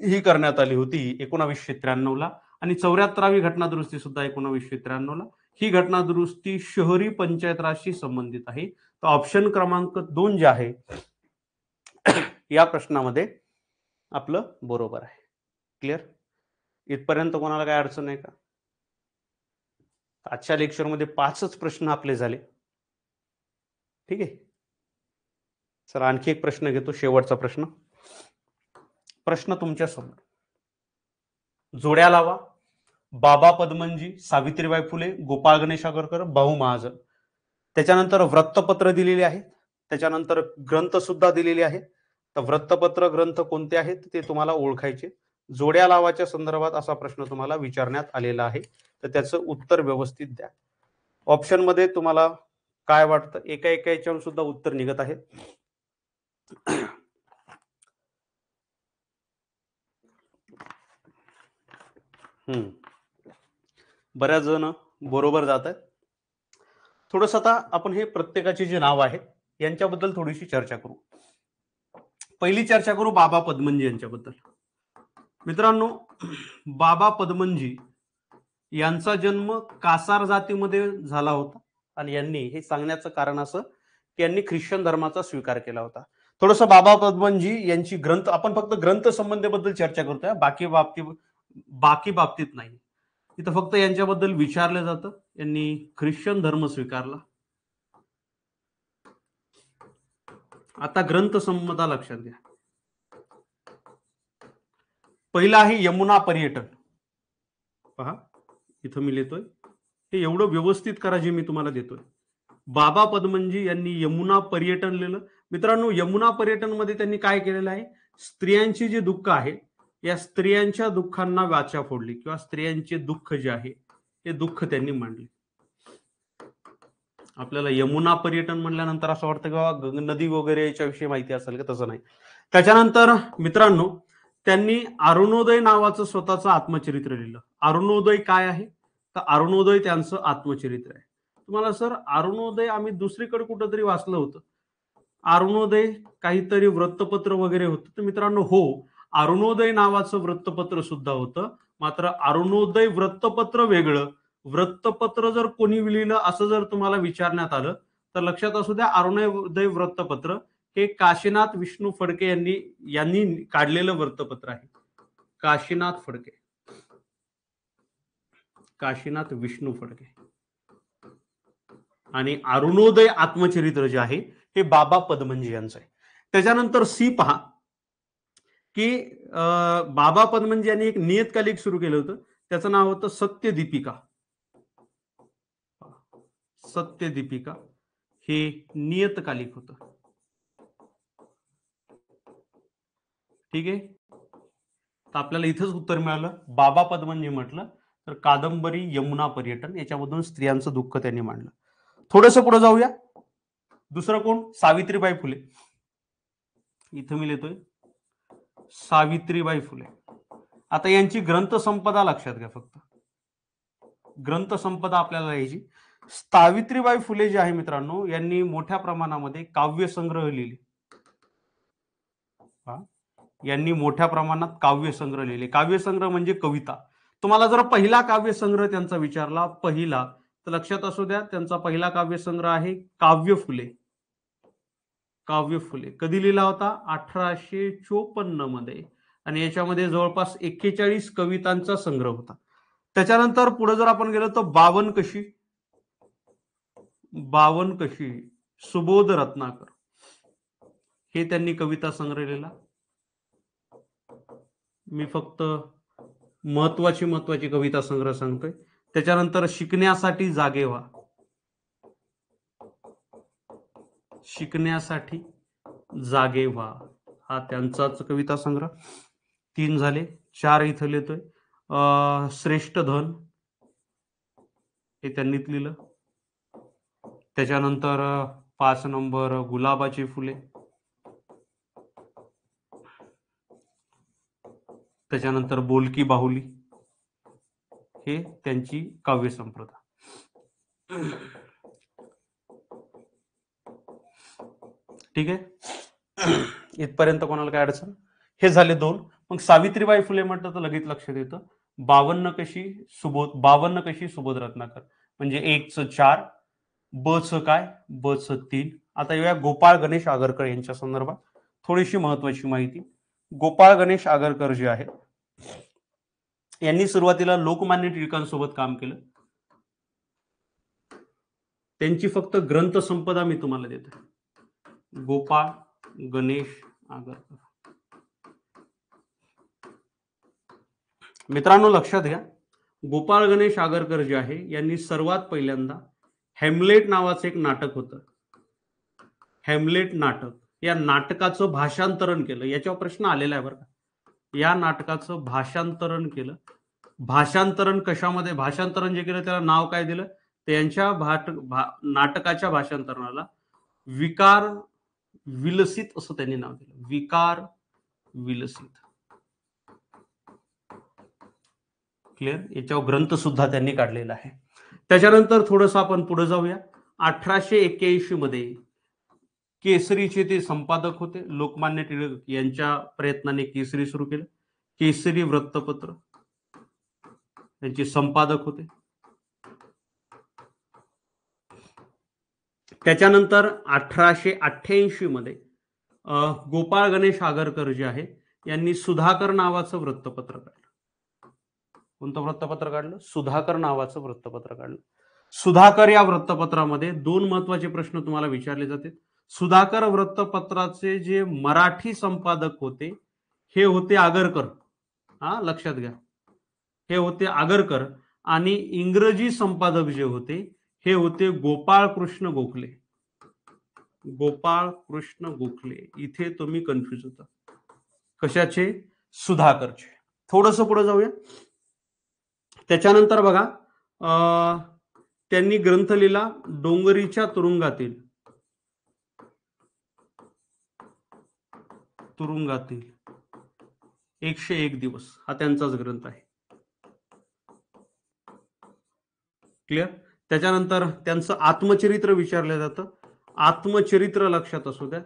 Speaker 1: ही करण्यात आली होती एकोणावीसशे त्र्याण्णव ला आणि चौऱ्याहत्तरावी घटना दुरुस्ती सुद्धा एकोणावीसशे त्र्याण्णवला. ही घटना दुरुस्ती शहरी पंचायत राजशी संबंधित आहे. तर ऑप्शन क्रमांक दोन जे आहे या प्रश्नामध्ये आपलं बरोबर आहे. क्लिअर इथपर्यंत कोणाला काय अडचण आहे का? आजच्या लेक्चरमध्ये पाचच प्रश्न आपले झाले. ठीक आहे? सर आणखी एक प्रश्न घेतो शेवटचा प्रश्न. प्रश्न तुमच्यासमोर जोड्या लावा. बाबा पद्मनजी सावित्रीबाई फुले गोपाळ गणेश आगरकर भाऊ महाजन. त्याच्यानंतर वृत्तपत्र दिलेले आहेत. त्याच्यानंतर ग्रंथ सुद्धा दिलेले आहेत. तर वृत्तपत्र ग्रंथ कोणते आहेत ते तुम्हाला ओळखायचे. जोड्या लावाच्या संदर्भात असा प्रश्न तुम्हाला विचारण्यात आलेला आहे. तर त्याचं उत्तर व्यवस्थित द्या. ऑप्शनमध्ये तुम्हाला काय वाटतं? एका एका याच्यावर सुद्धा उत्तर निघत आहे. हम्म. बऱ्याच जण बरोबर जात आहेत. थोडस आता आपण हे प्रत्येकाचे जे नाव आहे यांच्याबद्दल थोडीशी चर्चा करू. पहिली चर्चा करू बाबा पद्मनजी यांच्याबद्दल. मित्रांनो बाबा पद्मनजी यांचा जन्म कासार जातीमध्ये झाला होता आणि यांनी हे सांगण्याचं कारण असं की यांनी ख्रिश्चन धर्माचा स्वीकार केला होता. थोडस बाबा पद्मनजी यांची ग्रंथ आपण फक्त ग्रंथ संबंधेबद्दल चर्चा करतोय बाकी बाबतीत बाकी बाबतीत नाही. इथं फक्त यांच्याबद्दल विचारलं जातं. यांनी ख्रिश्चन धर्म स्वीकारला. आता ग्रंथ संमता लक्षात घ्या. पहिला आहे यमुना पर्यटन. पहा इथं मी लिहितोय. हे एवढं व्यवस्थित करा जे मी तुम्हाला देतोय. बाबा पद्मनजी यांनी यमुना पर्यटन लिहिलं. मित्रांनो यमुना पर्यटनमध्ये त्यांनी काय केलेलं आहे? स्त्रियांची जे दुःख आहे या स्त्रियांच्या दुःखांना वाचा फोडली किंवा स्त्रियांचे दुःख जे आहे हे दुःख त्यांनी मांडले. आपल्याला यमुना पर्यटन म्हणल्यानंतर असं वाटतं की नदी वगैरे याच्या विषयी माहिती असेल का? तसं नाही. त्याच्यानंतर मित्रांनो त्यांनी अरुणोदय नावाचं स्वतःचं आत्मचरित्र लिहिलं. अरुणोदय काय आहे? तर अरुणोदय त्यांचं आत्मचरित्र आहे. तुम्हाला सर अरुणोदय आम्ही दुसरीकडे कुठंतरी वाचलं होतं. अरुणोदय काहीतरी वृत्तपत्र वगैरे होतं. तर मित्रांनो हो अरुणोदय नावाचं वृत्तपत्र सुद्धा होतं. मात्र अरुणोदय वृत्तपत्र वेगळं. वृत्तपत्र जर कोणी लिहिलं असं जर तुम्हाला विचारण्यात आलं तर लक्षात असू द्या अरुणोदय वृत्तपत्र हे काशीनाथ विष्णू फडके यांनी यांनी काढलेलं वृत्तपत्र आहे. काशीनाथ फडके. काशीनाथ विष्णू फडके. आणि अरुणोदय आत्मचरित्र जे आहे हे बाबा पदमंजी यांचं आहे. त्याच्यानंतर सी पहा. की बाबा पद्मनजी यांनी एक नियतकालिक सुरू केलं होतं. त्याचं नाव होतं सत्य दीपिका सत्य दीपिका हे नियतकालिक होत. ठीक आहे? तर आपल्याला इथंच उत्तर मिळालं. बाबा पद्मनजी म्हटलं तर कादंबरी यमुना पर्यटन याच्यामधून स्त्रियांचं दुःख त्यांनी मांडलं. थोडस पुढे जाऊया. दुसरं कोण? सावित्रीबाई फुले. इथं मी लिहितोय. सावित्रीबाई फुले. आता यांची ग्रंथसंपदा लक्षात घ्या फक्त. ग्रंथसंपदा आपल्याला यायची सावित्रीबाई फुले जे आहे मित्रांनो यांनी मोठ्या प्रमाणामध्ये काव्य संग्रह लिहिले यांनी मोठ्या प्रमाणात काव्य संग्रह लिहिले. काव्य संग्रह म्हणजे कविता. तुम्हाला जर पहिला काव्य संग्रह त्यांचा विचारला पहिला तर लक्षात असू द्या त्यांचा पहिला काव्य संग्रह आहे काव्य फुले. काव्य फुले. कधी लिहिला होता? अठराशे चोपन्नमध्ये. आणि याच्यामध्ये जवळपास एक्केचाळीस कवितांचा संग्रह होता. त्याच्यानंतर पुढे जर आपण गेलो तर बावन कशी? बावन कशी? सुबोध रत्नाकर. हे त्यांनी कविता संग्रह लिहिला मी फक्त महत्वाची महत्वाची कविता संग्रह सांगतोय. त्याच्यानंतर शिकण्यासाठी जागे व्हा. शिकण्यासाठी जागे व्हा. हा त्यांचाच कविता संग्रह. तीन झाले चार इथं लिहितोय. अं, श्रेष्ठ धन. हे त्यांनीच लिहिलं. त्याच्यानंतर पाच नंबर गुलाबाची फुले. त्याच्यानंतर बोलकी बाहुली. हे त्यांची काव्य संप्रदा ठीक आहे? इथपर्यंत कोणाला काय अडचण? हे झाले दोन. मग सावित्रीबाई फुले म्हटलं तर लगेच लक्षात येतं. बावन्न कशी सुबोध बावन्न कशी सुबोध रत्नाकर. म्हणजे एक च चार ब च काय ब च तीन. आता येऊया गोपाळ गणेश आगरकर यांच्या संदर्भात. थोडीशी महत्वाची माहिती. गोपाळ गणेश आगरकर जे आहेत यांनी सुरुवातीला लोकमान्य टिळकांसोबत काम केलं. त्यांची फक्त ग्रंथ संपदा मी तुम्हाला देतो गोपाळ गणेश आगरकर. मित्रांनो लक्षात घ्या. गोपाळ गणेश आगरकर जे आहे यांनी सर्वात पहिल्यांदा हॅमलेट नावाचं एक नाटक होतं. हॅमलेट नाटक. या नाटकाचं भाषांतरण केलं. याच्यावर प्रश्न आलेला आहे बरं का. या नाटकाचं भाषांतरण केलं. भाषांतरण कशामध्ये? भाषांतरण जे केलं त्याला नाव काय दिलं? त्यांच्या भाट भा, नाटकाच्या भाषांतरणाला विकार विलसित असं त्यांनी नाव दिलं. विकार विलसित. क्लिअर याच्यावर ग्रंथ सुद्धा त्यांनी काढलेला आहे. त्याच्यानंतर थोडस आपण पुढे जाऊया. अठराशे एक्क्याऐंशी मध्ये केसरीचे ते संपादक होते. लोकमान्य टिळक यांच्या प्रयत्नाने केसरी सुरू केलं. केसरी वृत्तपत्र. यांचे संपादक होते. त्याच्यानंतर अठराशे अठ्ठ्याऐंशी मध्ये गोपाळ गणेश आगरकर जे आहे यांनी सुधाकर नावाचं वृत्तपत्र काढलं. कोणतं वृत्तपत्र काढलं? सुधाकर नावाचं वृत्तपत्र काढलं. सुधाकर या वृत्तपत्रामध्ये दोन महत्त्वाचे प्रश्न तुम्हाला विचारले जाते सुधाकर वृत्तपत्राचे जे मराठी संपादक होते हे होते आगरकर. हा लक्षात घ्या. हे होते आगरकर आणि इंग्रजी संपादक जे होते हे होते गोपाळ कृष्ण गोखले. गोपाळ कृष्ण गोखले. इथे तुम्ही कन्फ्युज होता. कशाचे? सुधाकरचे. थोडस पुढे जाऊया. त्याच्यानंतर बघा त्यांनी ग्रंथ लिहिला डोंगरीच्या तुरुंगातील तुरुंगातील एकशे एक दिवस हा त्यांचाच ग्रंथ आहे. क्लिअर त्याच्यानंतर त्यांचं आत्मचरित्र विचारलं जातं. आत्मचरित्र लक्षात असू द्या.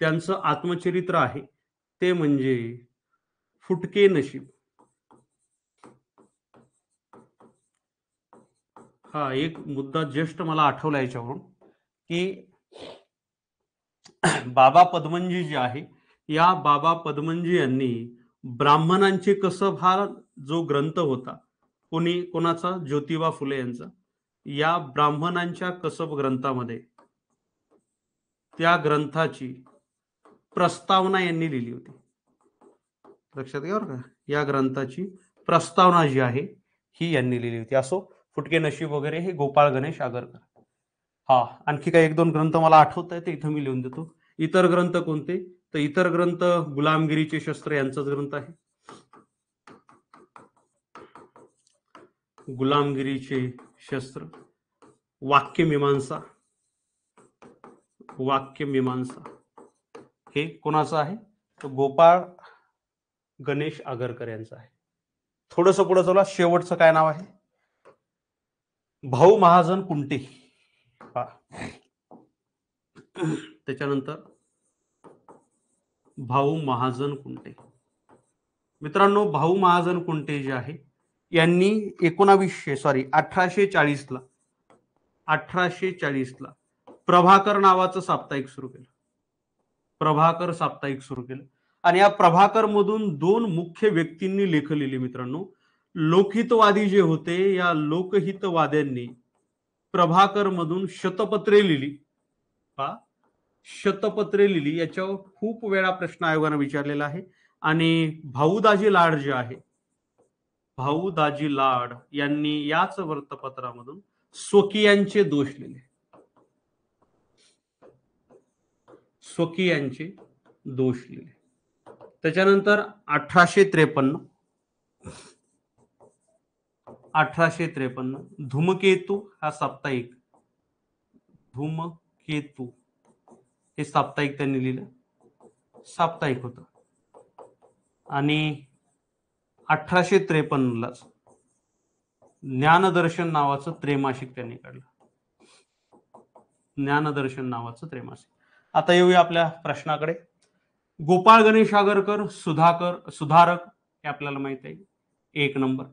Speaker 1: त्यांचं आत्मचरित्र आहे. ते म्हणजे फुटके नशीब. हा एक मुद्दा ज्येष्ठ मला आठवला याच्यावरून की बाबा पद्मनजी जे आहे या बाबा पद्मनजी यांनी ब्राह्मणांचे कसब हा जो ग्रंथ होता कोणी कोणाचा? ज्योतिबा फुले यांचा. या ब्राह्मणांच्या कसब ग्रंथामध्ये त्या ग्रंथाची प्रस्तावना यांनी लिहिली होती. लक्षात घ्या बरं का. या ग्रंथाची प्रस्तावना जी आहे ही यांनी लिहिली होती. असो फुटके नशीब वगैरे हे गोपाळ गणेश आगरकर. हा आणखी काही एक दोन ग्रंथ मला आठवत आहे ते इथं मी लिहून देतो. इतर ग्रंथ कोणते? तर इतर ग्रंथ गुलामगिरीचे शस्त्र यांचाच ग्रंथ आहे. गुलामगिरीचे शस्त्र वाक्यमीमांसा वाक्यमीमांसा. हे कोणाचं आहे? तर गोपाळ गणेश आगरकर यांचं आहे. थोडस पुढे चला. शेवटचं काय नाव आहे? भाऊ महाजन कुंटे. त्याच्यानंतर भाऊ महाजन कुंटे. मित्रांनो भाऊ महाजन कुंटे जे आहे यांनी एकोणावीसशे सॉरी अठराशे चाळीसला अठराशे चाळीसला प्रभाकर नावाचं साप्ताहिक सुरू केलं. प्रभाकर साप्ताहिक सुरू केलं. आणि या प्रभाकर मधून दोन मुख्य व्यक्तींनी लेख लिहिले मित्रांनो. लोकहितवादी जे होते या लोकहितवाद्यांनी प्रभाकर मधून शतपत्रे लिहिली. पा शतपत्रे लिहिली. याच्यावर खूप वेळा प्रश्न आयोगाने विचारलेला आहे. आणि भाऊदाजी लाड जे आहे भाऊ दाजी लाड यांनी याच वृत्तपत्रामधून स्वकीयांचे दोष लिहिले. स्वकीयांचे दोष लिहिले. त्याच्यानंतर अठराशे त्रेपन्न अठराशे त्रेपन्न धूमकेतू हा साप्ताहिक धूमकेतू हे साप्ताहिक त्यांनी लिहिलं. साप्ताहिक होत. आणि अठराशे त्रेपन्नलाच ज्ञानदर्शन नावाचं त्रैमासिक त्यांनी काढलं. ज्ञानदर्शन नावाचं त्रैमासिक. आता येऊया आपल्या प्रश्नाकडे. गोपाळ गणेश आगरकर सुधाकर सुधारक हे आपल्याला माहीत आहे. एक नंबर.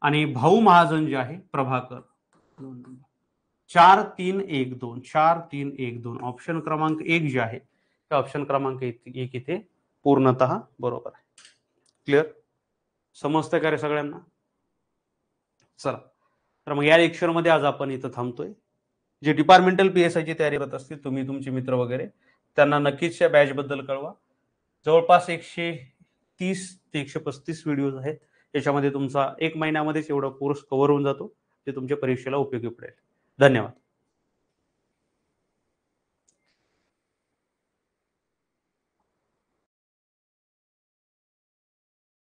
Speaker 1: आणि भाऊ महाजन जे आहे प्रभाकर. दोन नंबर. चार तीन एक दोन. चार तीन एक दोन. ऑप्शन क्रमांक एक जे आहे ते ऑप्शन क्रमांक एक एक इथे पूर्णतः बरोबर आहे. क्लिअर समजतंय का रे सगळ्यांना? चला. तर मग या लेक्चरमध्ये आज आपण इथं थांबतोय. जे डिपार्टमेंटल पी एस आयची तयारी करत असतील तुम्ही तुमचे मित्र वगैरे त्यांना नक्कीच या बॅच बद्दल कळवा. जवळपास एकशे तीस ते एकशे पस्तीस व्हिडिओज आहेत. याच्यामध्ये तुमचा एक महिन्यामध्येच एवढा कोर्स कव्हर होऊन जातो जे तुमच्या परीक्षेला उपयोगी पडेल. धन्यवाद.